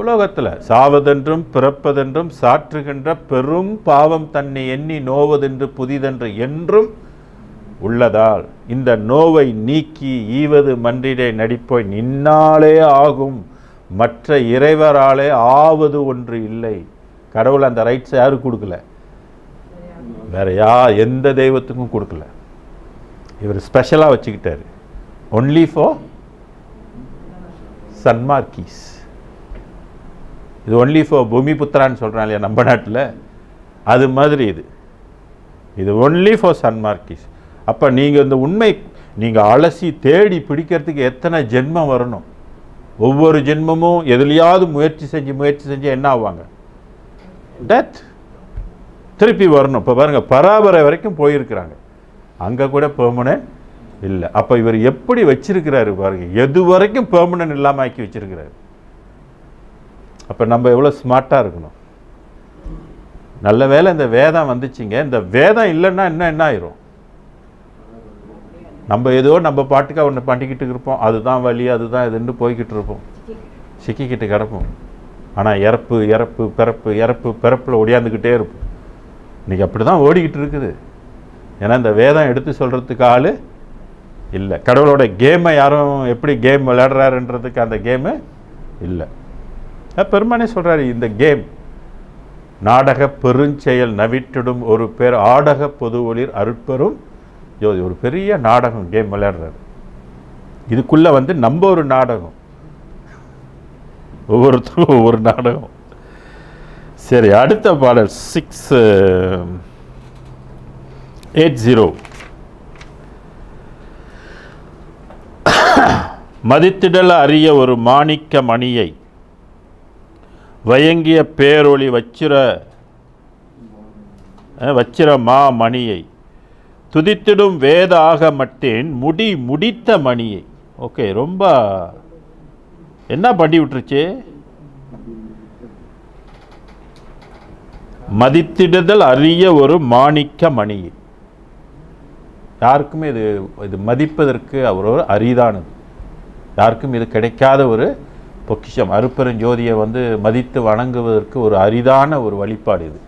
[SPEAKER 1] உலோகத்தில் சாவதென்றும் பிறப்பதென்றும் சாற்றுகின்ற பெரும் பாவம் தன்னை எண்ணி நோவதென்று புதிதென்று என்றும் உள்ளதால் இந்த நோவை நீக்கி ஈவது மன்றிடை நடிப்போய் நின்னாலே ஆகும். மற்ற இறைவராலே ஆவது ஒன்று இல்லை. கடவுள் அந்த ரைட்ஸை யாரும் கொடுக்கல? வேற யா எந்த தெய்வத்துக்கும் கொடுக்கல. இவர் ஸ்பெஷலாக வச்சுக்கிட்டாரு. ஒன்லி ஃபார் சன்மார்க்கீஸ் இது ஒன்லி ஃபார் பூமி புத்திரான்னு சொல்கிறான் இல்லையா நம்ம நாட்டில்? அது மாதிரி இது. இது ஒன்லி ஃபார் சன்மார்க்கீஸ் அப்போ நீங்கள் இந்த உண்மை நீங்கள் அலசி தேடி பிடிக்கிறதுக்கு எத்தனை ஜென்மம் வரணும்? ஒவ்வொரு ஜென்மமும் எதுலையாவது முயற்சி செஞ்சு முயற்சி செஞ்சு என்ன ஆவாங்க? டெத் திருப்பி வரணும். இப்போ பாருங்கள் பராபரை வரைக்கும் போயிருக்கிறாங்க. அங்கே கூட பெர்மனன்ட் இல்லை. அப்போ இவர் எப்படி வச்சிருக்கிறாரு பாருங்க எது வரைக்கும் பெர்மனன்ட் இல்லாமல் ஆக்கி வச்சிருக்கிறாரு? அப்போ நம்ம எவ்வளோ ஸ்மார்ட்டாக இருக்கணும்? நல்ல வேளை இந்த வேதம் வந்துச்சுங்க. இந்த வேதம் இல்லைன்னா இன்னும் என்ன ஆயிரும்? நம்ம ஏதோ நம்ம பாட்டுக்கு ஒன்று பண்ணிக்கிட்டு இருப்போம். அதுதான் வழி அதுதான் இதுன்னு போய்கிட்டு இருப்போம். சிக்கிக்கிட்டு கிடப்போம். ஆனால் இறப்பு இறப்பு பிறப்பு இறப்பு பிறப்பில் ஒடியாந்துக்கிட்டே இருப்போம். இன்றைக்கி அப்படி தான் ஓடிக்கிட்டு இருக்குது. ஏன்னா இந்த வேதம் எடுத்து சொல்கிறதுக்கு ஆள் இல்லை. கடவுளோட கேமை யாரும் எப்படி கேம் விளையாடுறாருன்றதுக்கு அந்த கேமு இல்லை. பெருமானே சொல்கிறாரு இந்த கேம் நாடக பெருஞ்செயல் நவிட்டிடும் ஒரு பேர் ஆடக பொது ஒளிர் அருட்பெரும் ஜோதி ஒரு பெரிய நாடகம் கேம் விளையாடுறாரு. இதுக்குள்ளே வந்து நம்ம ஒரு நாடகம். ஒவ்வொருத்தரும் ஒவ்வொரு நாடகம். சரி அடுத்த பாடல் சிக்ஸ் எயிட் ஜீரோ மதித்திடல் அறிய ஒரு மாணிக்க மணியை வயங்கிய பேரொளி வச்சிர வச்சிர மா மணியை துதித்திடும் வேதாக மட்டேன் முடி முடித்த மணியை. ஓகே ரொம்ப என்ன பண்ணி விட்டுருச்சு? மதித்திடுதல் அரிய ஒரு மாணிக்க மணி யாருக்குமே இது இது மதிப்பதற்கு அவர் ஒரு அரிதானது. யாருக்கும் இது கிடைக்காத ஒரு பொக்கிஷம். அருப்பெருஞ்சோதியை வந்து மதித்து வணங்குவதற்கு ஒரு அரிதான ஒரு வழிபாடு இது.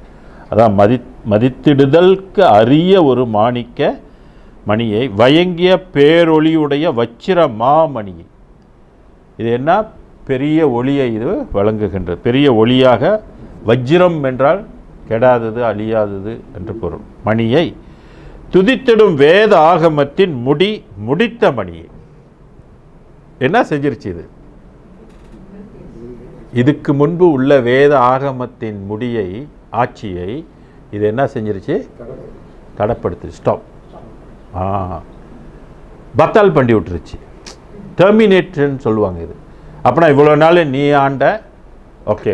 [SPEAKER 1] அதான் மதி மதித்திடுதலுக்கு அரிய ஒரு மாணிக்க மணியை வயங்கிய பேரொளியுடைய வச்சிர மாமணியை. இது என்ன? பெரிய ஒளியை இது வழங்குகின்றது. பெரிய ஒளியாக வஜ்ரம் என்றால் கெடாதது அழியாதது என்று பொருள். மணியை துதித்திடும் வேத ஆகமத்தின் முடி முடித்த மணியை. என்ன செஞ்சிருச்சு இது? இதுக்கு முன்பு உள்ள வேத ஆகமத்தின் முடியை ஆட்சியை இது என்ன செஞ்சிருச்சு? தடைப்படுத்து ஸ்டாப் ஆ. பத்தால் பண்ணி விட்டுருச்சு. டெர்மினேட்னு சொல்லுவாங்க இது. அப்படின்னா இவ்வளோ நாள் நீ ஆண்ட ஓகே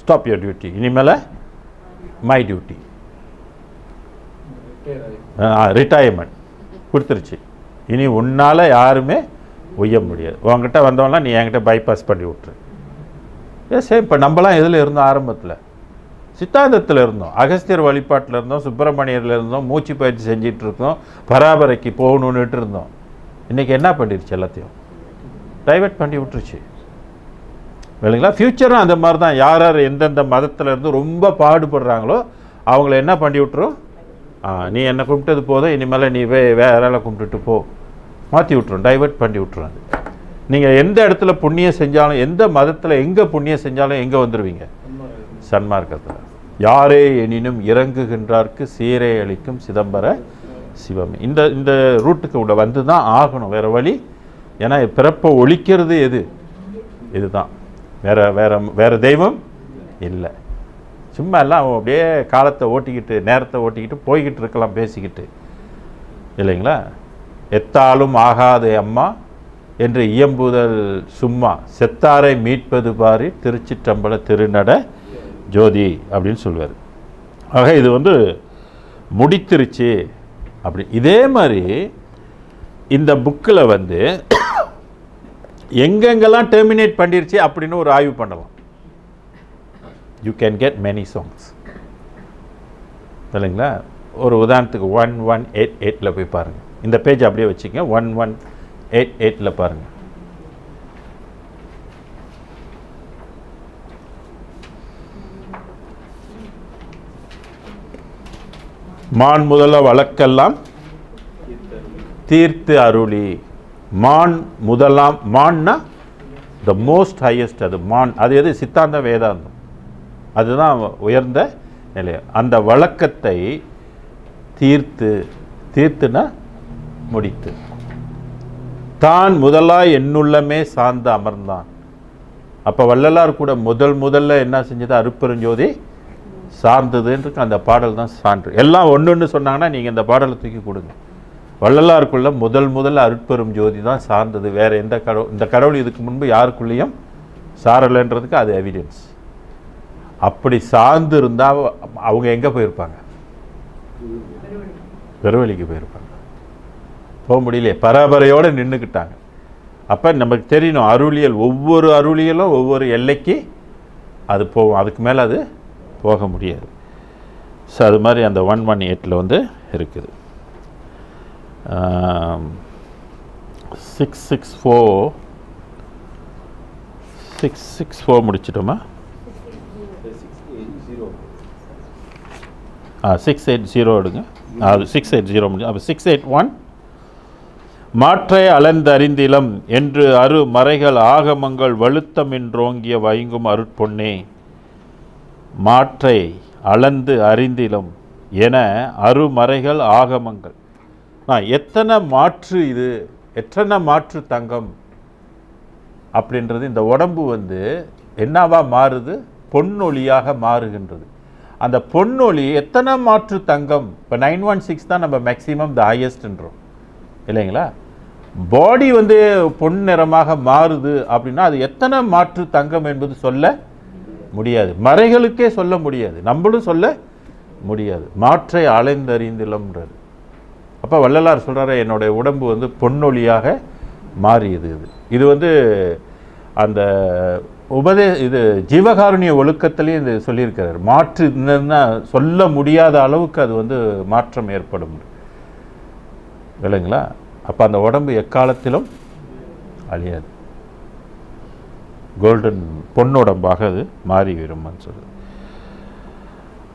[SPEAKER 1] ஸ்டாப் யுவர் டியூட்டி இனிமேல் மை டியூட்டி ரிட்டையர்மெண்ட் கொடுத்துருச்சு. இனி உன்னால் யாருமே உய்ய முடியாது. உங்ககிட்ட வந்தவங்களாம் நீ என்கிட்ட பைபாஸ் பண்ணி விட்ரு ஏ சரி இப்போ நம்மளாம் எதில் இருந்தோம் ஆரம்பத்தில்? சித்தாந்தத்தில் இருந்தோம் அகஸ்தியர் வழிபாட்டில் இருந்தோம் சுப்பிரமணியரில் இருந்தோம் மூச்சு பயிற்சி செஞ்சிட்டு இருக்கோம் பராபரைக்கு போகணுன்னுட்டு இருந்தோம் இன்றைக்கி என்ன பண்ணிருச்சு எல்லாத்தையும்? டைவர்ட் பண்ணி விட்டுருச்சு. இல்லைங்களா? ஃப்யூச்சரும் அந்த மாதிரி தான் யார் யார் எந்தெந்த மதத்தில் இருந்து ரொம்ப பாடுபடுறாங்களோ அவங்கள என்ன பண்ணி விட்டுரும்? ஆ நீ என்னை கும்பிட்டது போதும் இனிமேல் நீ வே வேற கும்பிட்டுட்டு போ. மாற்றி விட்ரும் டைவர்ட் பண்ணி விட்ரும் அது. நீங்கள் எந்த இடத்துல புண்ணியம் செஞ்சாலும் எந்த மதத்தில் எங்கே புண்ணியம் செஞ்சாலும் எங்கே வந்துடுவீங்க சன்மார்க்கத்தில். யாரே எனினும் இறங்குகின்றார்க்கு சீரை அளிக்கும் சிதம்பர சிவமே. இந்த இந்த ரூட்டுக்கு உள்ள வந்து தான் ஆகணும். வேறு வழி ஏன்னா பிறப்பை ஒழிக்கிறது எது? இதுதான். வேற வேற வேற தெய்வம் இல்லை. சும்மா எல்லாம் அப்படியே காலத்தை ஓட்டிக்கிட்டு நேரத்தை ஓட்டிக்கிட்டு போய்கிட்டு இருக்கலாம் பேசிக்கிட்டு. இல்லைங்களா? எத்தாலும் ஆகாதே அம்மா என்று இயம்புதல் சும்மா. செத்தாரை மீட்பது பாரி திருச்சிற்றம்பல திருநட ஜோதி அப்படின்னு சொல்லுவார். ஆக இது வந்து முடித்திருச்சு அப்படி. இதே மாதிரி இந்த புக்கில் வந்து எங்கெங்கெல்லாம் டெர்மினேட் பண்ணிருச்சு அப்படின்னு ஒரு ஆய்வு பண்ணலாம். You can get many songs இல்லைங்களா? ஒரு உதாரணத்துக்கு ஒன் ஒன் எயிட் எயிட்டில் போய் பாருங்கள் இந்த பேஜ் அப்படியே வச்சுக்கங்க. ஒன் ஒன் எயிட் எயிட்டில் பாருங்கள் மான் முதல வழக்கெல்லாம் தீர்த்து அருளி. மான் முதலாம் மான்னா த மோஸ்ட் ஹையஸ்ட் அது. மான் அது எது? சித்தாந்த வேதாந்தம். அதுதான் உயர்ந்த நிலை அந்த வழக்கத்தை தீர்த்து தீர்த்துனா முடித்து. தான் முதலாக என்னுள்ளமே சார்ந்து அமர்ந்தான். அப்போ வள்ளலார் கூட முதல் முதல்ல என்ன செஞ்சது? அருப்பெருஞ்சோதி சார்ந்ததுன்றது அந்த பாடல் தான் சான்று. எல்லாம் ஒன்று ஒன்று சொன்னாங்கன்னா நீங்கள் இந்த பாடலை தூக்கி கொடுங்க. வள்ளலாருக்குள்ள முதல் முதல் அருட்பெரும் ஜோதி தான் சார்ந்தது. வேறு எந்த கடவுள் இந்த கடவுள் இதுக்கு முன்பு யாருக்குள்ளேயும் சாரலைன்றதுக்கு அது எவிடன்ஸ் அப்படி சார்ந்து இருந்தால் அவங்க எங்கே போயிருப்பாங்க? பெருவழிக்கு போயிருப்பாங்க. போக முடியலையே. பரபரையோடு நின்றுக்கிட்டாங்க அப்போ நமக்கு தெரியணும் அருளியல் ஒவ்வொரு அருளியலும் ஒவ்வொரு எல்லைக்கு அது போகும். அதுக்கு மேலே அது போக முடியாது. ஸோ அது மாதிரி அந்த ஒன் ஒன் எயிட்டில் வந்து இருக்குது. Six six four six six four முடிச்சிட்டோமா? ஆ சிக்ஸ் எயிட் ஜீரோ எடுங்க. அது சிக்ஸ் எயிட் ஜீரோ முடிஞ்சு அப்போ சிக்ஸ் எயிட் ஒன் மாற்றை அளந்தறிந்திலம் என்று அரு மறைகள் ஆகமங்கள் வலுத்தமின்றோங்கிய வைங்கும் அருட்பொன்னே. மாற்றை அளந்து அறிந்திலும் என அருமறைகள் ஆகமங்கள். நான் எத்தனை மாற்று இது? எத்தனை மாற்று தங்கம்? அப்படின்றது இந்த உடம்பு வந்து என்னவா மாறுது? பொன்னொழியாக மாறுகின்றது. அந்த பொன்னொழி எத்தனை மாற்று தங்கம்? இப்போ நைன் ஒன் சிக்ஸ் தான் நம்ம மேக்ஸிமம் த ஹையஸ்ட்ன்றோம் இல்லைங்களா? பாடி வந்து பொன் நிறமாக மாறுது அப்படின்னா அது எத்தனை மாற்று தங்கம் என்பது சொல்ல முடியாது. மறைகளுக்கே சொல்ல முடியாது. நம்மளும் சொல்ல முடியாது. மாற்றை அலைந்தறிந்திலம்ன்றது அப்போ வள்ளலார் சொல்கிறார என்னுடைய உடம்பு வந்து பொன்னொழியாக மாறியது இது. இது வந்து அந்த உபதே இது ஜீவகாருண்ய ஒழுக்கத்திலையும் இது சொல்லியிருக்கிறார். மாற்று என்னன்னா சொல்ல முடியாத அளவுக்கு அது வந்து மாற்றம் ஏற்படும். இல்லைங்களா? அப்போ அந்த உடம்பு எக்காலத்திலும் அழியாது. கோல்டன் பொன்னுடம்பாக அது மாறி வரும்னு சொல்லுது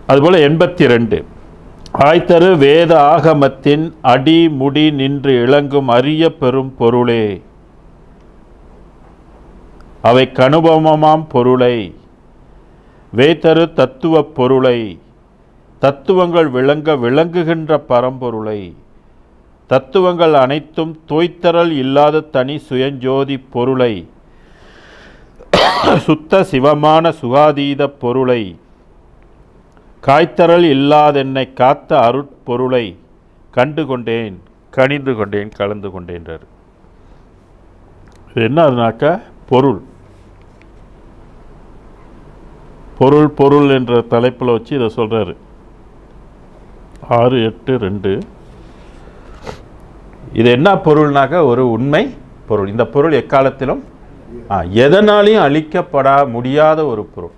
[SPEAKER 1] அதுபோல் எண்பத்தி ரெண்டு ஆய்த்தரு வேத ஆகமத்தின் அடி முடி நின்று இளங்கும் அரிய பெரும் பொருளே. அவை கனுபமமாம் பொருளை. வேத்தரு தத்துவ பொருளை. தத்துவங்கள் விளங்க விளங்குகின்ற பரம்பொருளை. தத்துவங்கள் அனைத்தும் தோய்த்தரல் இல்லாத தனி சுயஞ்சோதி பொருளை. சுத்த சிவமான சுகாதீத பொருளை காய்த்தரல் இல்லாதென்னை காத்த அருட்பொருளை கண்டு கொண்டேன் கணிந்து கொண்டேன் கலந்து கொண்டேன்றார். இது என்ன அதுனாக்கா பொருள். பொருள் பொருள் என்ற தலைப்பில் வச்சு இதை சொல்கிறாரு ஆறு எட்டு ரெண்டு. இது என்ன பொருள்னாக்கா? ஒரு உண்மை பொருள். இந்த பொருள் எக்காலத்திலும் எதனாலையும் அழிக்கப்பட முடியாத ஒரு பொருள்.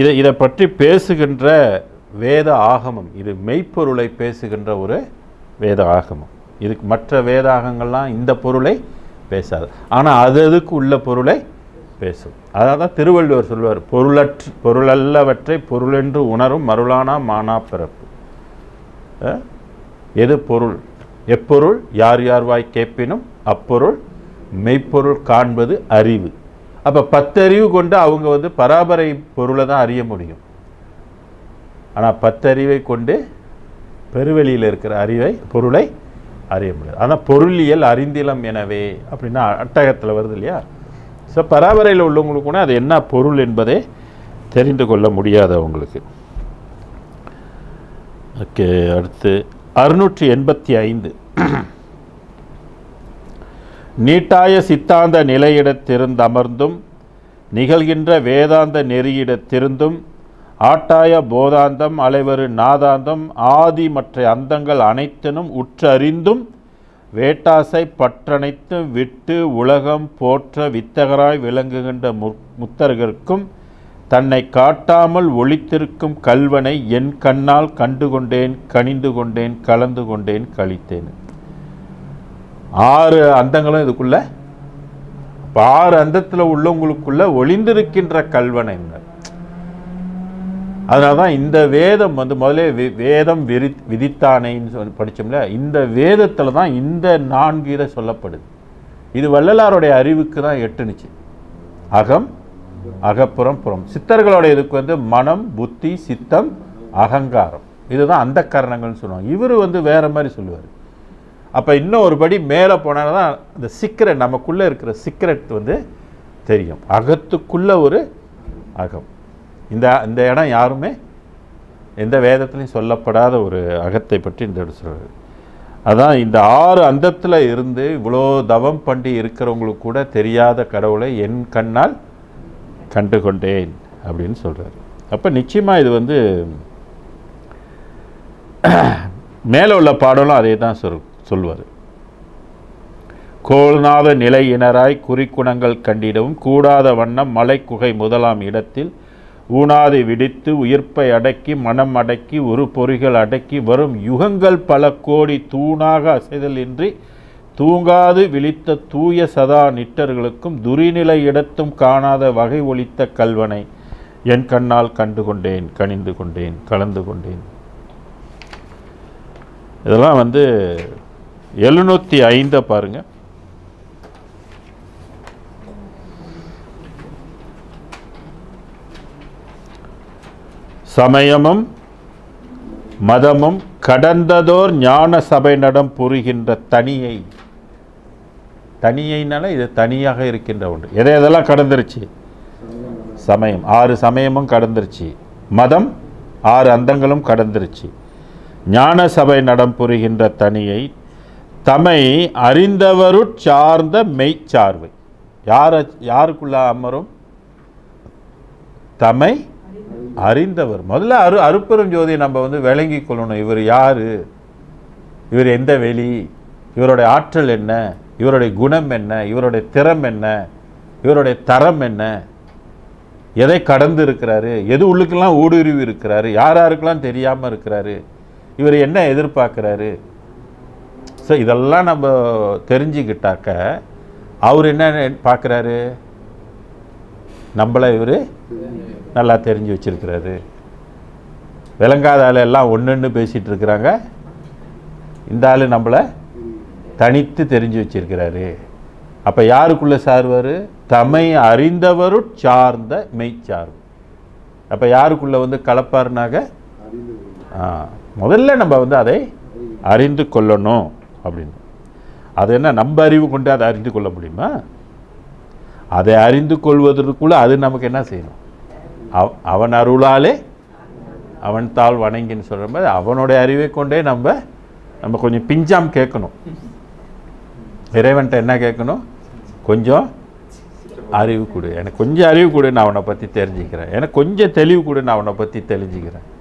[SPEAKER 1] இதை இதை பற்றி பேசுகின்ற வேத ஆகமம் இது மெய்ப்பொருளை பேசுகின்ற ஒரு வேத ஆகமம். இதுக்கு மற்ற வேதாகங்கள்லாம் இந்த பொருளை பேசாது. ஆனால் அது அதுக்கு உள்ள பொருளை பேசும்? அதான் தான் திருவள்ளுவர் சொல்வார் பொருளற்று பொருளல்லவற்றை பொருளென்று உணரும் மருளானா மானா பிறப்பு. எது பொருள்? எப்பொருள்? யார் யார்வாய் கேட்பினும் அப்பொருள் மெய்ப்பொருள் காண்பது அறிவு. அப்போ பத்தறிவு கொண்டு அவங்க வந்து பராபரை பொருளை தான் அறிய முடியும். ஆனால் பத்தறிவை கொண்டு பெருவெளியில் இருக்கிற அறிவை பொருளை அறிய முடியாது. ஆனால் பொருளியல் அறிந்திலம் எனவே அப்படின்னா அட்டகத்தில் வருது இல்லையா? ஸோ பராபரையில் உள்ளவங்களுக்கு கூட அது என்ன பொருள் என்பதை தெரிந்து கொள்ள முடியாது அவங்களுக்கு. ஓகே அடுத்து அறுநூற்றி எண்பத்தி ஐந்து. நீட்டாய சித்தாந்த நிலையிடத்திருந்தமர்ந்தும் நிகழ்கின்ற வேதாந்த நெறியிடத்திருந்தும் ஆட்டாய போதாந்தம் அலைவரு நாதாந்தம் ஆதி மற்ற அந்தங்கள் அனைத்தினும் உற்றறிந்தும் வேட்டாசை பற்றனைத்தும் விட்டு உலகம் போற்ற வித்தகராய் விளங்குகின்ற மு- முத்தர்களுக்கும் தன்னை காட்டாமல் ஒழித்திருக்கும் கல்வனை என் கண்ணால் கண்டு கொண்டேன் கனிந்து கொண்டேன் கலந்து கொண்டேன் கழித்தேன். ஆறு அந்தங்களும் இதுக்குள்ள இப்போ ஆறு அந்தத்தில் உள்ளவங்களுக்குள்ள ஒளிந்திருக்கின்ற கல்வனை அதனால தான் இந்த வேதம் வந்து முதல்ல வே- வேதம் விரி விதித்தானேன்னு சொல்லி படிச்சோம்ல இந்த வேதத்தில் தான் இந்த நான்கு இதை சொல்லப்படுது. இது வள்ளலாருடைய அறிவுக்கு தான் எட்டுனுச்சு. அகம் அகப்புறம் புறம். சித்தர்களுடைய இதுக்கு வந்து மனம் புத்தி சித்தம் அகங்காரம். இதுதான் அந்த கரணங்கள்னு சொல்லுவாங்க. இவர் வந்து வேற மாதிரி சொல்லுவார். அப்போ இன்னும் ஒரு படி மேலே போனால் தான் அந்த சீக்கிரட் நமக்குள்ளே இருக்கிற சீக்கிரட் வந்து தெரியும். அகத்துக்குள்ளே ஒரு அகம். இந்த இந்த இடம் யாருமே எந்த வேதத்துலையும் சொல்லப்படாத ஒரு அகத்தை பற்றி இந்த இடம் சொல்கிறது அதான் இந்த ஆறு அந்தத்தில் இருந்து இவ்வளோ தவம் பண்ணி இருக்கிறவங்களுக்கு கூட தெரியாத கடவுளை என் கண்ணால் கண்டு கொண்டேன் அப்படின்னு சொல்கிறார் அப்போ நிச்சயமாக இது வந்து மேலே உள்ள பாடலும் அதே தான் சொல்லும் சொல்வது கோல்நாத நிலையினராய் குறிக்குணங்கள் கண்டிடவும் கூடாத வண்ணம் மலைக்குகை முதலாம் இடத்தில் ஊனாது விடித்து உயிர்ப்பை அடக்கி மனம் அடக்கி ஒரு பொறிகள் அடக்கி வரும் யுகங்கள் பல கோடி தூணாக அசைதலின்றி தூங்காது விழித்த தூய சதா நிட்டர்களுக்கும் துரிநிலை இடத்தும் காணாத வகை ஒலித்த கல்வனை என் கண்ணால் கண்டு கொண்டேன் கனிந்து கொண்டேன் கலந்து கொண்டேன். இதெல்லாம் வந்து எழுநூற்றி ஐந்தை பாருங்க. சமயமும் மதமும் கடந்ததோர் ஞான சபை நடம் புரிகின்ற தனியை தனியைனால இது தனியாக இருக்கின்ற ஒன்று. எதை எதெல்லாம் கடந்துருச்சு? சமயம். ஆறு சமயமும் கடந்துருச்சு. மதம் ஆறு அந்தங்களும் கடந்துருச்சு. ஞான சபை நடம் புரிகின்ற தனியை தமை அறிந்தவருட் சார்ந்த மெய்ச்சார்வை யார் யாருக்குள்ள அமரும்? தமை அறிந்தவர். முதல்ல அரு அருப்பெரும் ஜோதியை நம்ம வந்து விளங்கி கொள்ளணும். இவர் யார்? இவர் எந்த வெளி? இவருடைய ஆற்றல் என்ன? இவருடைய குணம் என்ன? இவருடைய திறம் என்ன? இவருடைய தரம் என்ன? எதை கடந்து இருக்கிறாரு? எது உள்ளுக்கெல்லாம் ஊடுருவி இருக்கிறாரு? யார் யாருக்கெல்லாம் தெரியாமல் இருக்கிறாரு? இவர் என்ன எதிர்பார்க்குறாரு? ஸோ இதெல்லாம் நம்ம தெரிஞ்சுக்கிட்டாக்க அவர் என்ன பார்க்குறாரு? நம்மளை இவர் நல்லா தெரிஞ்சு வச்சிருக்கிறாரு. விளங்காத ஆள் எல்லாம் ஒன்றுன்னு பேசிகிட்டு இருக்கிறாங்க. இந்த ஆள் நம்மளை தனித்து தெரிஞ்சு வச்சிருக்கிறாரு. அப்போ யாருக்குள்ளே சார்வார்? தமை அறிந்தவருட் சார்ந்த மெய்ச்சார்பு. அப்போ யாருக்குள்ளே வந்து கலப்பாருனாக? முதல்ல நம்ம வந்து அதை அறிந்து கொள்ளணும். அப்படின்னு. அது என்ன நம்ம அறிவு கொண்டு அதை அறிந்து கொள்ள முடியுமா? அதை அறிந்து கொள்வதற்குள்ள அது நமக்கு என்ன செய்யணும்? அவ- அவன் அருளாலே அவன் தாள் வணங்கின்னு சொல்கிற மாதிரி அவனுடைய அறிவை கொண்டே நம்ம நம்ம கொஞ்சம் பிஞ்சாம் கேட்கணும். இறைவன்ட்ட என்ன கேட்கணும்? கொஞ்சம் அறிவு கொடு. எனக்கு கொஞ்சம் அறிவு கொடு நான் அவனை பற்றி தெரிஞ்சுக்கிறேன். எனக்கு கொஞ்சம் தெளிவு கொடு நான் அவனை பற்றி தெரிஞ்சுக்கிறேன்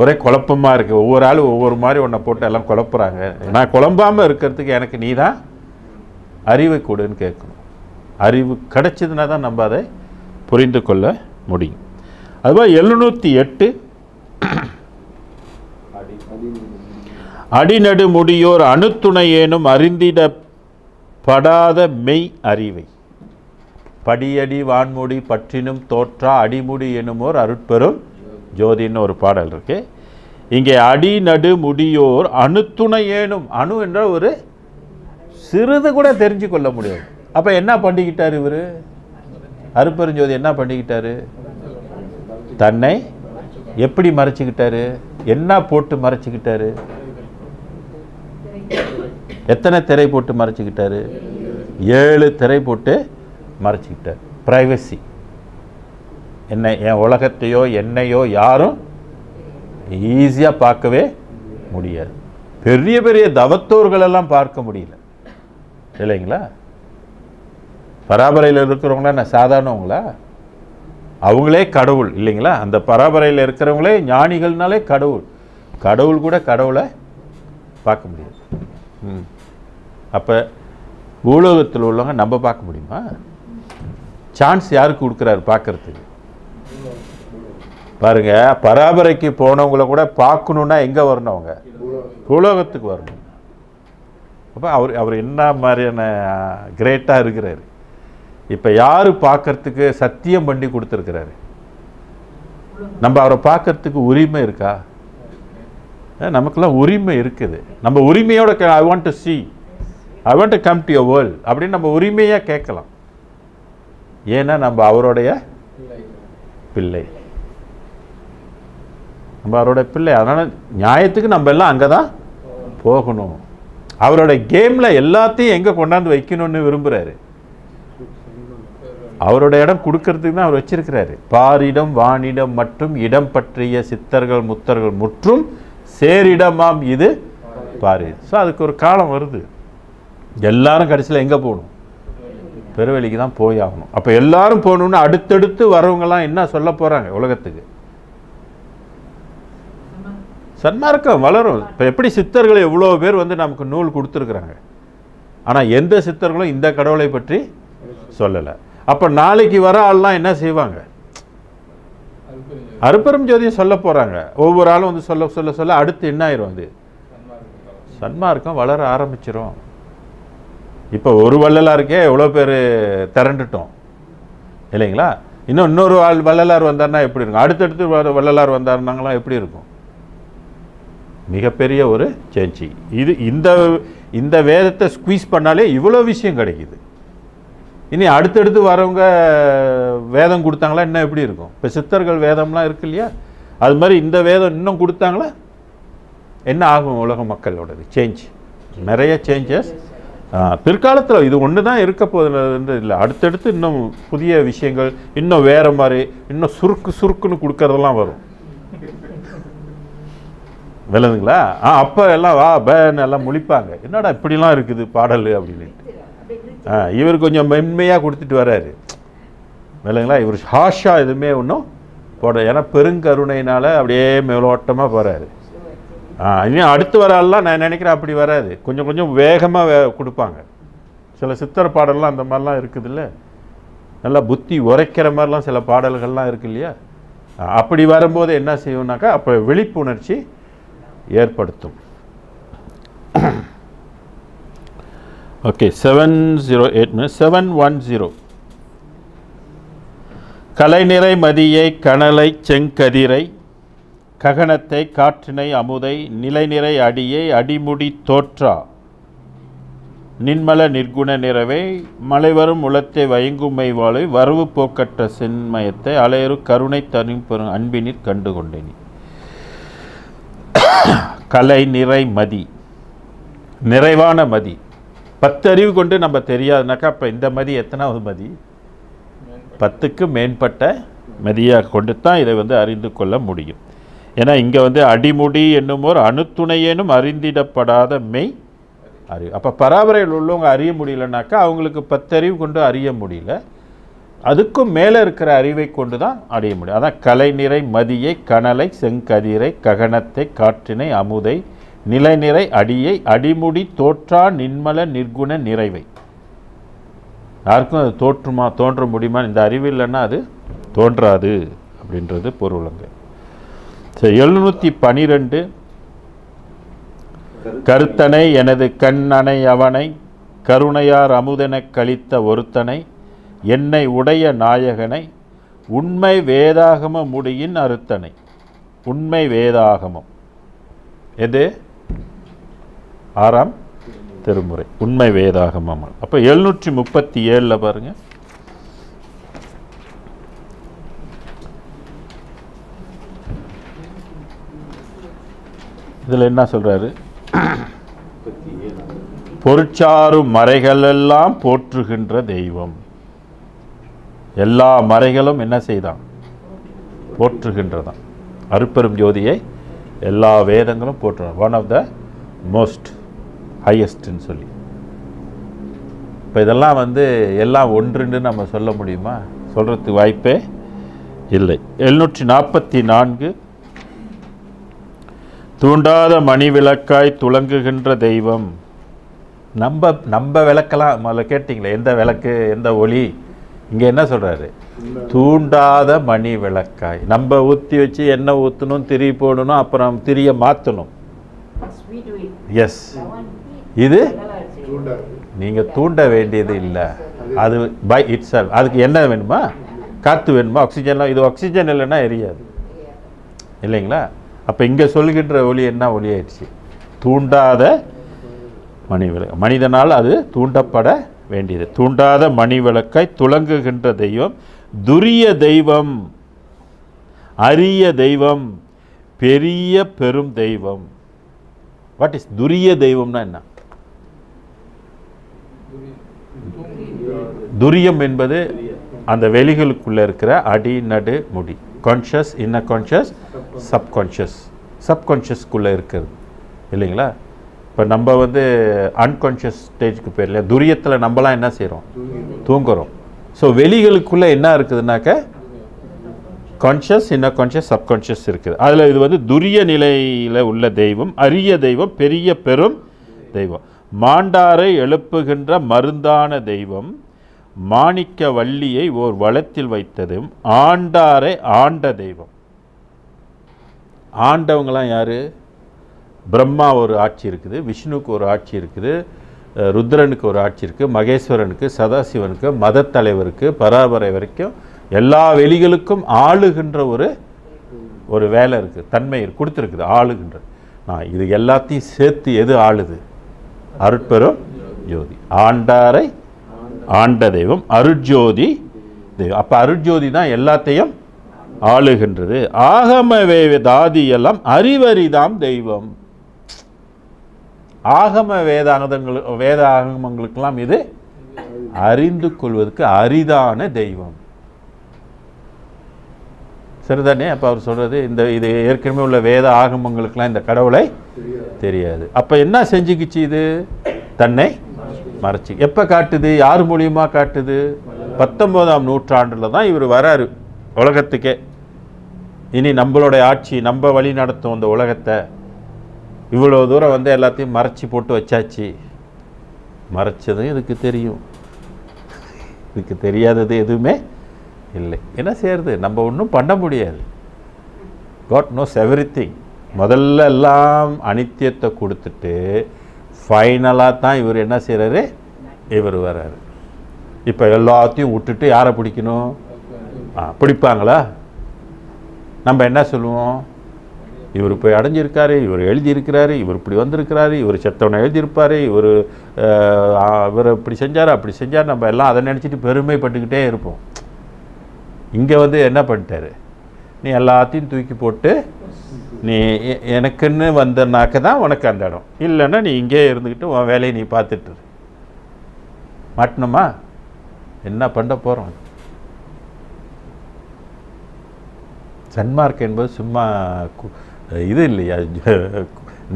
[SPEAKER 1] ஒரே குழப்பமாக இருக்குது ஒவ்வொரு ஆளும் ஒவ்வொரு மாதிரி உன்னை போட்டு எல்லாம் குழப்புறாங்க. நான் குழம்பாமல் இருக்கிறதுக்கு எனக்கு நீ தான் அறிவை கொடுன்னு கேட்கணும். அறிவு கிடைச்சதுன்னா தான் நம்ம அதை புரிந்து கொள்ள முடியும். அதுபோல் எழுநூற்றி எட்டு அடிநடு முடியோர் அணுத்துணையேனும் அறிந்திடப்படாத மெய் அறிவை. படியடி வான்முடி பற்றினும் தோற்றா அடிமுடி எனுமோர் அருட்பெரும் ஜோதின்னு ஒரு பாடல் இருக்கு. இங்கே அடி நடு முடியோர் அணுத்துணையேனும் அணு என்ற ஒரு சிறிது கூட தெரிஞ்சு கொள்ள முடியாது. அப்போ என்ன பண்ணிக்கிட்டார் இவர்? அருப்பெருஞ்சோதி என்ன பண்ணிக்கிட்டாரு? தன்னை எப்படி மறைச்சிக்கிட்டாரு? என்ன போட்டு மறைச்சிக்கிட்டாரு? எத்தனை திரை போட்டு மறைச்சிக்கிட்டாரு? ஏழு திரை போட்டு மறைச்சிக்கிட்டார். ப்ரைவசி என்னை என் உலகத்தையோ என்னையோ யாரும் ஈஸியாக பார்க்கவே முடியாது. பெரிய பெரிய தவத்தோர்களெல்லாம் பார்க்க முடியல. இல்லைங்களா? பராபரையில் இருக்கிறவங்களா நான் சாதாரணவங்களா? அவங்களே கடவுள் இல்லைங்களா? அந்த பராபரையில் இருக்கிறவங்களே ஞானிகள்னாலே கடவுள். கடவுள் கூட கடவுளை பார்க்க முடியாது. ம். அப்போ பூலோகத்தில் உள்ளவங்க நம்ம பார்க்க முடியுமா? சான்ஸ் யாருக்கு கொடுக்குறாரு பார்க்கறதுக்கு? பாருங்க பராபரைக்கு போனவங்கள கூட பார்க்கணுன்னா எங்கே வரணும் அவங்க? பூலோகத்துக்கு வரணும். அப்போ அவர் அவர் என்ன மாதிரியான கிரேட்டாக இருக்கிறாரு. இப்போ யார் பார்க்கறதுக்கு சத்தியம் பண்ணி கொடுத்துருக்கிறாரு? நம்ம அவரை பார்க்கறதுக்கு உரிமை இருக்கா? நமக்கெல்லாம் உரிமை இருக்குது. நம்ம உரிமையோட I want to see I want to come to your world அப்படின்னு நம்ம உரிமையாக கேட்கலாம். ஏன்னா நம்ம அவருடைய பிள்ளை. நம்ம அவரோட பிள்ளை. அதனால் நியாயத்துக்கு நம்ம எல்லாம் அங்கே தான் போகணும். அவரோட கேமில் எல்லாத்தையும் எங்கே கொண்டாந்து வைக்கணும்னு விரும்புகிறாரு அவரோட இடம் கொடுக்கறதுக்கு தான் அவர் வச்சிருக்கிறாரு. பாரிடம் வானிடம் மற்றும் இடம் பற்றிய சித்தர்கள் முத்தர்கள் முற்றும் சேரிடமாம் இது பாரி. ஸோ அதுக்கு ஒரு காலம் வருது. எல்லாரும் கடைசியில் எங்கே போகணும்? பெருவெளிக்கு தான் போய் ஆகணும். அப்போ எல்லாரும் போகணுன்னு அடுத்தடுத்து வரவங்கலாம் என்ன சொல்ல போகிறாங்க உலகத்துக்கு? சன்மார்க்கம் வளரும். இப்போ எப்படி சித்தர்கள் எவ்வளோ பேர் வந்து நமக்கு நூல் கொடுத்துருக்குறாங்க? ஆனால் எந்த சித்தர்களும் இந்த கடவுளை பற்றி சொல்லலை. அப்போ நாளைக்கு வர ஆள்லாம் என்ன செய்வாங்க? அருப்பெரும் ஜோதியை சொல்ல போகிறாங்க ஒவ்வொரு ஆளும் வந்து சொல்ல சொல்ல சொல்ல அடுத்து என்ன ஆயிரும் அது? சன்மார்க்கம் வளர ஆரம்பிச்சிரும். இப்போ ஒரு வள்ளலாருக்கே எவ்வளோ பேர் திரண்டுட்டோம். இல்லைங்களா? இன்னும் இன்னொரு ஆள் வள்ளலார் வந்தார்னா எப்படி இருக்கும்? அடுத்தடுத்து வர வள்ளலார் வந்தாருனாங்களாம் எப்படி இருக்கும்? மிகப்பெரிய ஒரு சேஞ்சிங் இது இந்த இந்த வேதத்தை ஸ்குவீஸ் பண்ணாலே இவ்வளோ விஷயம் கிடைக்குது. இனி அடுத்தடுத்து வரவங்க வேதம் கொடுத்தாங்களா இன்னும் எப்படி இருக்கும்? இப்போ சித்தர்கள் வேதம்லாம் இருக்கு இல்லையா? அது மாதிரி இந்த வேதம் இன்னும் கொடுத்தாங்களா? என்ன ஆகும் உலக மக்களோடது? சேஞ்ச் நிறைய சேஞ்சஸ் பிற்காலத்தில் இது ஒன்று தான் இருக்க போதுன்றது இல்லை. அடுத்தடுத்து இன்னும் புதிய விஷயங்கள் இன்னும் வேறு மாதிரி இன்னும் சுருக்கு சுருக்குன்னு கொடுக்கறதெல்லாம் வரும். விளங்குங்களா? ஆ அப்போ எல்லாம் வா பேன்னு எல்லாம் முழிப்பாங்க. என்னடா இப்படிலாம் இருக்குது பாடல் அப்படின்ட்டு ஆ இவர் கொஞ்சம் மென்மையாக கொடுத்துட்டு வர்றாரு விளங்குங்களா? இவர் ஹாஷாக எதுவுமே ஒன்றும் போட ஏன்னா பெருங்கருணையினால் அப்படியே மேலோட்டமாக போகிறாரு ஆ இனியும் அடுத்து வர நான் நினைக்கிறேன் அப்படி வராது. கொஞ்சம் கொஞ்சம் வேகமாக வே கொடுப்பாங்க. சில சித்திர பாடல்லாம் அந்த மாதிரிலாம் இருக்குதுல்ல. நல்லா புத்தி உரைக்கிற மாதிரிலாம் சில பாடல்கள்லாம் இருக்கு இல்லையா? அப்படி வரும்போது என்ன செய்யும்னாக்கா அப்போ விழிப்புணர்ச்சி ஏற்படுத்தும். Okay seven zero eight seven one zero கலைநிறை மதியை கனலை செங்கதிரை ககனத்தை காற்றினை அமுதை நிலைநிறை அடியை அடிமுடி தோற்றா. நின்மல நிர்குண நிறவை மலைவரும் உளத்தை வயங்குமை வாழை வரவு போக்கற்ற சென்மயத்தை அலையறு கருணை தரும் பெரும் அன்பினிற் கண்டு கொண்டேனி கலை நிறை மதி. நிறைவான மதி. பத்து அறிவு கொண்டு நம்ம தெரியாதுனாக்கா அப்போ இந்த மதி எத்தனாவது மதி? பத்துக்கு மேம்பட்ட மதியாக கொண்டு தான் இதை வந்து அறிந்து கொள்ள முடியும். ஏன்னா இங்கே வந்து அடிமுடி என்னும் ஒரு அணுத்துணையேனும் அறிந்திடப்படாத மெய் அறிவு. அப்போ பராபரையில் உள்ளவங்க அறிய முடியலனாக்கா அவங்களுக்கு பத்தறிவு கொண்டு அறிய முடியல. அதுக்கும் மேலே இருக்கிற அறிவை கொண்டு தான் அடைய முடியும். அதான் கலைநிறை மதியை கனலை செங்கதிரை ககனத்தை காற்றினை அமுதை நிலைநிறை அடியை அடிமுடி தோற்றா நின்மல நிர்குண நிறைவை. யாருக்கும் அது தோற்றுமா தோன்ற முடியுமா இந்த அறிவு இல்லைன்னா அது தோன்றாது அப்படின்றது பொருளுங்க சரி எழுநூற்றி பனிரெண்டு. கருத்தனை எனது கண் அணை அவனை கருணையார் அமுதெனக் கழித்த ஒருத்தனை என்னை உடைய நாயகனை உண்மை வேதாகம முடியின் அறுத்தனை உண்மை வேதாகமம். எது? ஆறாம் திருமுறை. உண்மை வேதாகமம். அப்போ எழுநூற்றி முப்பத்தி ஏழில் பாருங்கள் இதில் என்ன சொல்கிறாரு பொருட்சாறு மறைகளெல்லாம் போற்றுகின்ற தெய்வம். எல்லா மறைகளும் என்ன செய்தான்? போற்றுகின்றதான் அருப்பெரும் ஜோதியை எல்லா வேதங்களும் போற்றுறான் ஒன் ஆஃப் த மோஸ்ட் ஹையஸ்ட்னு சொல்லி. இப்போ இதெல்லாம் வந்து எல்லாம் ஒன்றுன்னு நம்ம சொல்ல முடியுமா? சொல்கிறதுக்கு வாய்ப்பே இல்லை. எழுநூற்றி நாற்பத்தி நான்கு. தூண்டாத மணி விளக்காய் துலங்குகின்ற தெய்வம். நம்ம நம்ம விளக்கெல்லாம் முதல்ல கேட்டிங்களே எந்த விளக்கு எந்த ஒளி? இங்கே என்ன சொல்கிறாரு தூண்டாத மணி விளக்காய். நம்ம ஊற்றி வச்சு எண்ணெய் ஊற்றணும் திரி போடணும் அப்புறம் திரியை மாற்றணும் எஸ் இது
[SPEAKER 3] தூண்டாது
[SPEAKER 1] நீங்கள் தூண்ட வேண்டியது இல்லை. அது பை இட்ஸ் அதுக்கு என்ன வேணுமா? காற்று வேணுமா? ஆக்சிஜன்லாம் இது ஆக்சிஜன் இல்லைன்னா எரியாது. இல்லைங்களா? அப்போ இங்கே சொல்கின்ற ஒளி என்ன? ஒளி ஆயிடுச்சு. தூண்டாத மணி விளக்கு மனிதனால் அது தூண்டப்பட வேண்டியது. தூண்டாத மணி விளக்காய் துலங்குகின்ற தெய்வம் துரிய தெய்வம் அரிய தெய்வம் பெரிய பெரும் தெய்வம். வாட் இஸ் துரிய தெய்வம்னா என்ன? துரியம் என்பது அந்த வெளிகளுக்குள்ள இருக்கிற அடி நடு முடி. கான்ஷியஸ் இன்ன கான்ஷியஸ் சப்கான்ஷியஸ் சப்கான்ஷியஸ்க்குள்ளே இருக்கிறது. இல்லைங்களா? இப்போ நம்ம வந்து அன்கான்ஷியஸ் ஸ்டேஜ்க்கு போயிடல துரியத்தில் நம்மலாம் என்ன செய்கிறோம் தூங்குறோம். ஸோ வெளிகளுக்குள்ளே என்ன இருக்குதுனாக்க கான்ஷியஸ் இன்ன கான்ஷியஸ் சப்கான்ஷியஸ் இருக்குது. அதில் இது வந்து துரிய நிலையில் உள்ள தெய்வம் அரிய தெய்வம் பெரிய பெரும் தெய்வம். மாண்டாரை எழுப்புகின்ற மருந்தான தெய்வம் மாணிக்க வள்ளியை ஓர் வளத்தில் வைத்ததும் ஆண்டாரை ஆண்ட தெய்வம். ஆண்டவங்களாம் யாரு? பிரம்மா ஒரு ஆட்சி இருக்குது விஷ்ணுவுக்கு ஒரு ஆட்சி இருக்குது ருத்ரனுக்கு ஒரு ஆட்சி இருக்குது மகேஸ்வரனுக்கு சதாசிவனுக்கு மதத்தலைவருக்கு பராபரை வரைக்கும் எல்லா வெளிகளுக்கும் ஆளுகின்ற ஒரு ஒரு வேலை இருக்குது தன்மை கொடுத்துருக்குது ஆளுகின்ற நான் இது எல்லாத்தையும் சேர்த்து எது ஆளுது? அருட்பெரும் ஜோதி. ஆண்டாரை ஆண்ட தெய்வம் அருட்ஜோதி தெய்வம். அப்போ அருட்ஜோதி தான் எல்லாத்தையும் ஆளுகின்றது. ஆகம வேதாதி எல்லாம் அறிவறிதாம் தெய்வம். ஆகம வேதாகதங்கள் வேத ஆகமங்களுக்கெல்லாம் இது அறிந்து கொள்வதற்கு அரிதான தெய்வம். சரிதானே? அப்போ அவர் சொல்கிறது இந்த இது ஏற்கனவே உள்ள வேத ஆகமங்களுக்கெல்லாம் இந்த கடவுளை
[SPEAKER 3] தெரியாது.
[SPEAKER 1] அப்போ என்ன செஞ்சுக்கிச்சு இது? தன்னை மறைச்சு. எப்போ காட்டுது? யார் மூலியமா காட்டுது? பத்தொன்பதாம் நூற்றாண்டில் தான் இவர் வராரு உலகத்துக்கே. இனி நம்மளுடைய ஆட்சி நம்ம வழி நடத்தும் அந்த உலகத்தை இவ்வளோ தூரம் வந்து எல்லாத்தையும் மறைச்சி போட்டு வச்சாச்சு. மறைச்சதும் இதுக்கு தெரியும். இதுக்கு தெரியாதது எதுவுமே இல்லை. என்ன செய்யறது? நம்ம ஒன்றும் பண்ண முடியாது. காட் நோஸ் எவ்ரி திங் முதல்ல எல்லாம் அனித்தியத்தை கொடுத்துட்டு ஃபைனலாக தான் இவர் என்ன செய்கிறாரு இவர் வர்றாரு. இப்போ எல்லாத்தையும் விட்டுட்டு யாரை பிடிக்கணும்? பிடிப்பாங்களா? நம்ம என்ன சொல்லுவோம்? இவர் போய் அடைஞ்சிருக்காரு இவர் எழுதியிருக்கிறாரு இவர் இப்படி வந்திருக்கிறாரு இவர் செத்தவனை எழுதியிருப்பார் இவர் இவர் இப்படி செஞ்சார் அப்படி செஞ்சார் நம்ம எல்லாம் அதை நினச்சிட்டு பெருமைப்பட்டுக்கிட்டே இருப்போம். இங்கே வந்து என்ன பண்ணிட்டாரு? நீ எல்லாத்தையும் தூக்கி போட்டு நீ எ- எனக்குன்னு வந்தனாக்க தான் உனக்கு அந்த இடம். இல்லைன்னா நீ இங்கேயே இருந்துக்கிட்டு உன் வேலையை நீ பார்த்துட்டு மாட்டணுமா? என்ன பண்ண போகிறோம் சன்மார்க் என்பது சும்மா இது இல்லையா?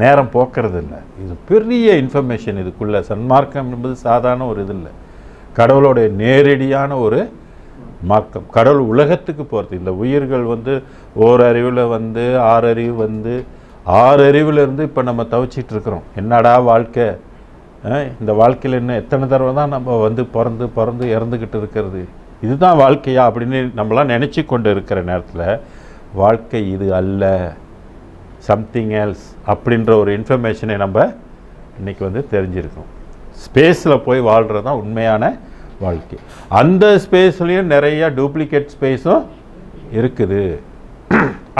[SPEAKER 1] நேரம் போக்குறது இல்லை. இது பெரிய இன்ஃபர்மேஷன் இதுக்குள்ளே. சன்மார்க்கம் என்பது சாதாரண ஒரு இது இல்லை. கடவுளுடைய நேரடியான ஒரு மார்க்கம். கடவுள் உலகத்துக்கு போகிறது இந்த உயிர்கள் வந்து ஓரறிவில் வந்து ஆறறிவு வந்து ஆறறிவிலேருந்து இப்போ நம்ம தவிச்சிட்டு இருக்கிறோம். என்னடா வாழ்க்கை? இந்த வாழ்க்கையில் இன்னும் எத்தனை தடவை தான் நம்ம வந்து பிறந்து பிறந்து இறந்துக்கிட்டு இருக்கிறது? இதுதான் வாழ்க்கையா அப்படின்னு நம்மளாம் நினச்சி கொண்டு இருக்கிற நேரத்தில் வாழ்க்கை இது அல்ல. சம்திங் எல்ஸ் அப்படின்ற ஒரு இன்ஃபர்மேஷனை நம்ம இன்றைக்கி வந்து தெரிஞ்சிருக்கோம். ஸ்பேஸில் போய் வாழ்கிறது தான் உண்மையான வாழ்க்கை. அந்த ஸ்பேஸ்லேயும் நிறைய டூப்ளிகேட் ஸ்பேஸும் இருக்குது.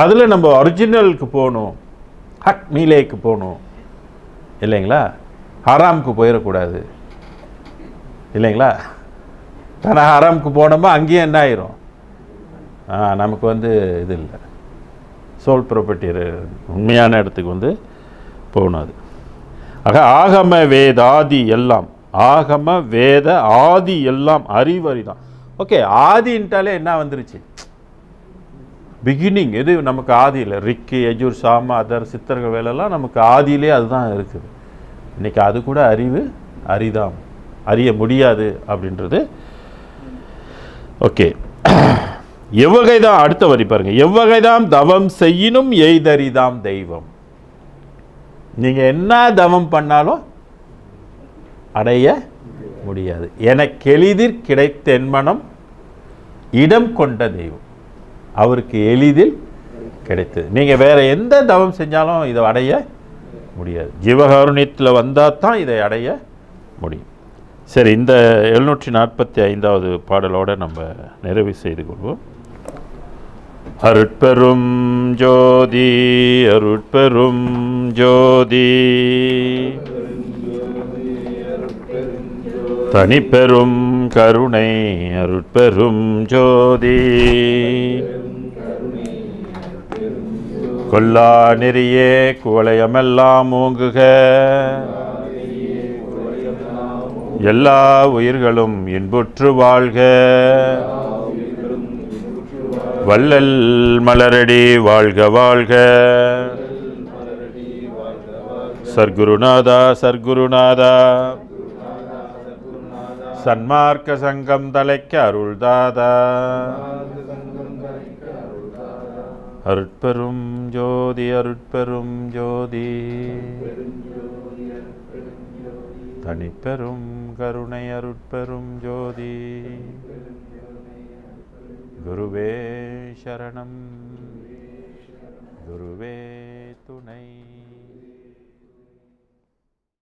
[SPEAKER 1] அதில் நம்ம ஒரிஜினலுக்கு போகணும். ஹக் மீலேக்கு போகணும். இல்லைங்களா? ஹராமுக்கு போயிடக்கூடாது. இல்லைங்களா? ஆனால் ஹராம்க்கு போனோமா அங்கேயும் என்ன ஆயிரும்? நமக்கு வந்து இது இல்லை. சோல் ப்ராப்பர்ட்டி உண்மையான இடத்துக்கு வந்து போகணும் அது ஆக ஆகம வேதாதி எல்லாம் ஆகம வேத ஆதி எல்லாம் அறிவறி தான். ஓகே ஆதின்ட்டாலே என்ன வந்துருச்சு? பிகினிங் எது நமக்கு ஆதியில் ரிக்கு எஜூர் சாம அதர் சித்தர்கள் வேலைலாம் நமக்கு ஆதியிலே அதுதான் இருக்குது. இன்றைக்கி அது கூட அறிவு அரிதாம் அறிய முடியாது அப்படின்றது. ஓகே எவ்வகைதான் அடுத்த வரி பாருங்க. எவ்வகைதாம் தவம் செய்யினும் எய்தறிதாம் தெய்வம். நீங்க என்ன தவம் பண்ணாலும் அடைய முடியாது. எனக்கு எளிதில் கிடைத்த என்மனம் இடம் கொண்ட தெய்வம். அவருக்கு எளிதில் கிடைத்தது. நீங்க வேற எந்த தவம் செஞ்சாலும் இதை அடைய முடியாது. ஜீவகாருண்யத்தில் வந்தால் தான் இதை அடைய முடியும். சரி இந்த எழுநூற்றி நாற்பத்தி ஐந்தாவது பாடலோடு நம்ம நிறைவு செய்து கொள்வோம். அருட்பெரும் ஜோதி அருட்பெரும் ஜோதி. தனிப்பெரும் கருணை அருட்பெரும் ஜோதி. கொல்லா நெறியே குவளையமெல்லாம் ஓங்குக. எல்லா உயிர்களும் இன்புற்று வாழ்க. வள்ளல் மலரடி வாழ்க வாழ்க. சர்க்குருநாதா சர்க்குருநாதா. சன்மார்க்க சங்கம் தலைக்க அருள்தாதா. அருட்பெரும் ஜோதி அருட்பெரும் ஜோதி. தனிப்பெரும் கருணை அருட்பெரும் ஜோதி. गुरुवे शरणं गुरुवे तु नै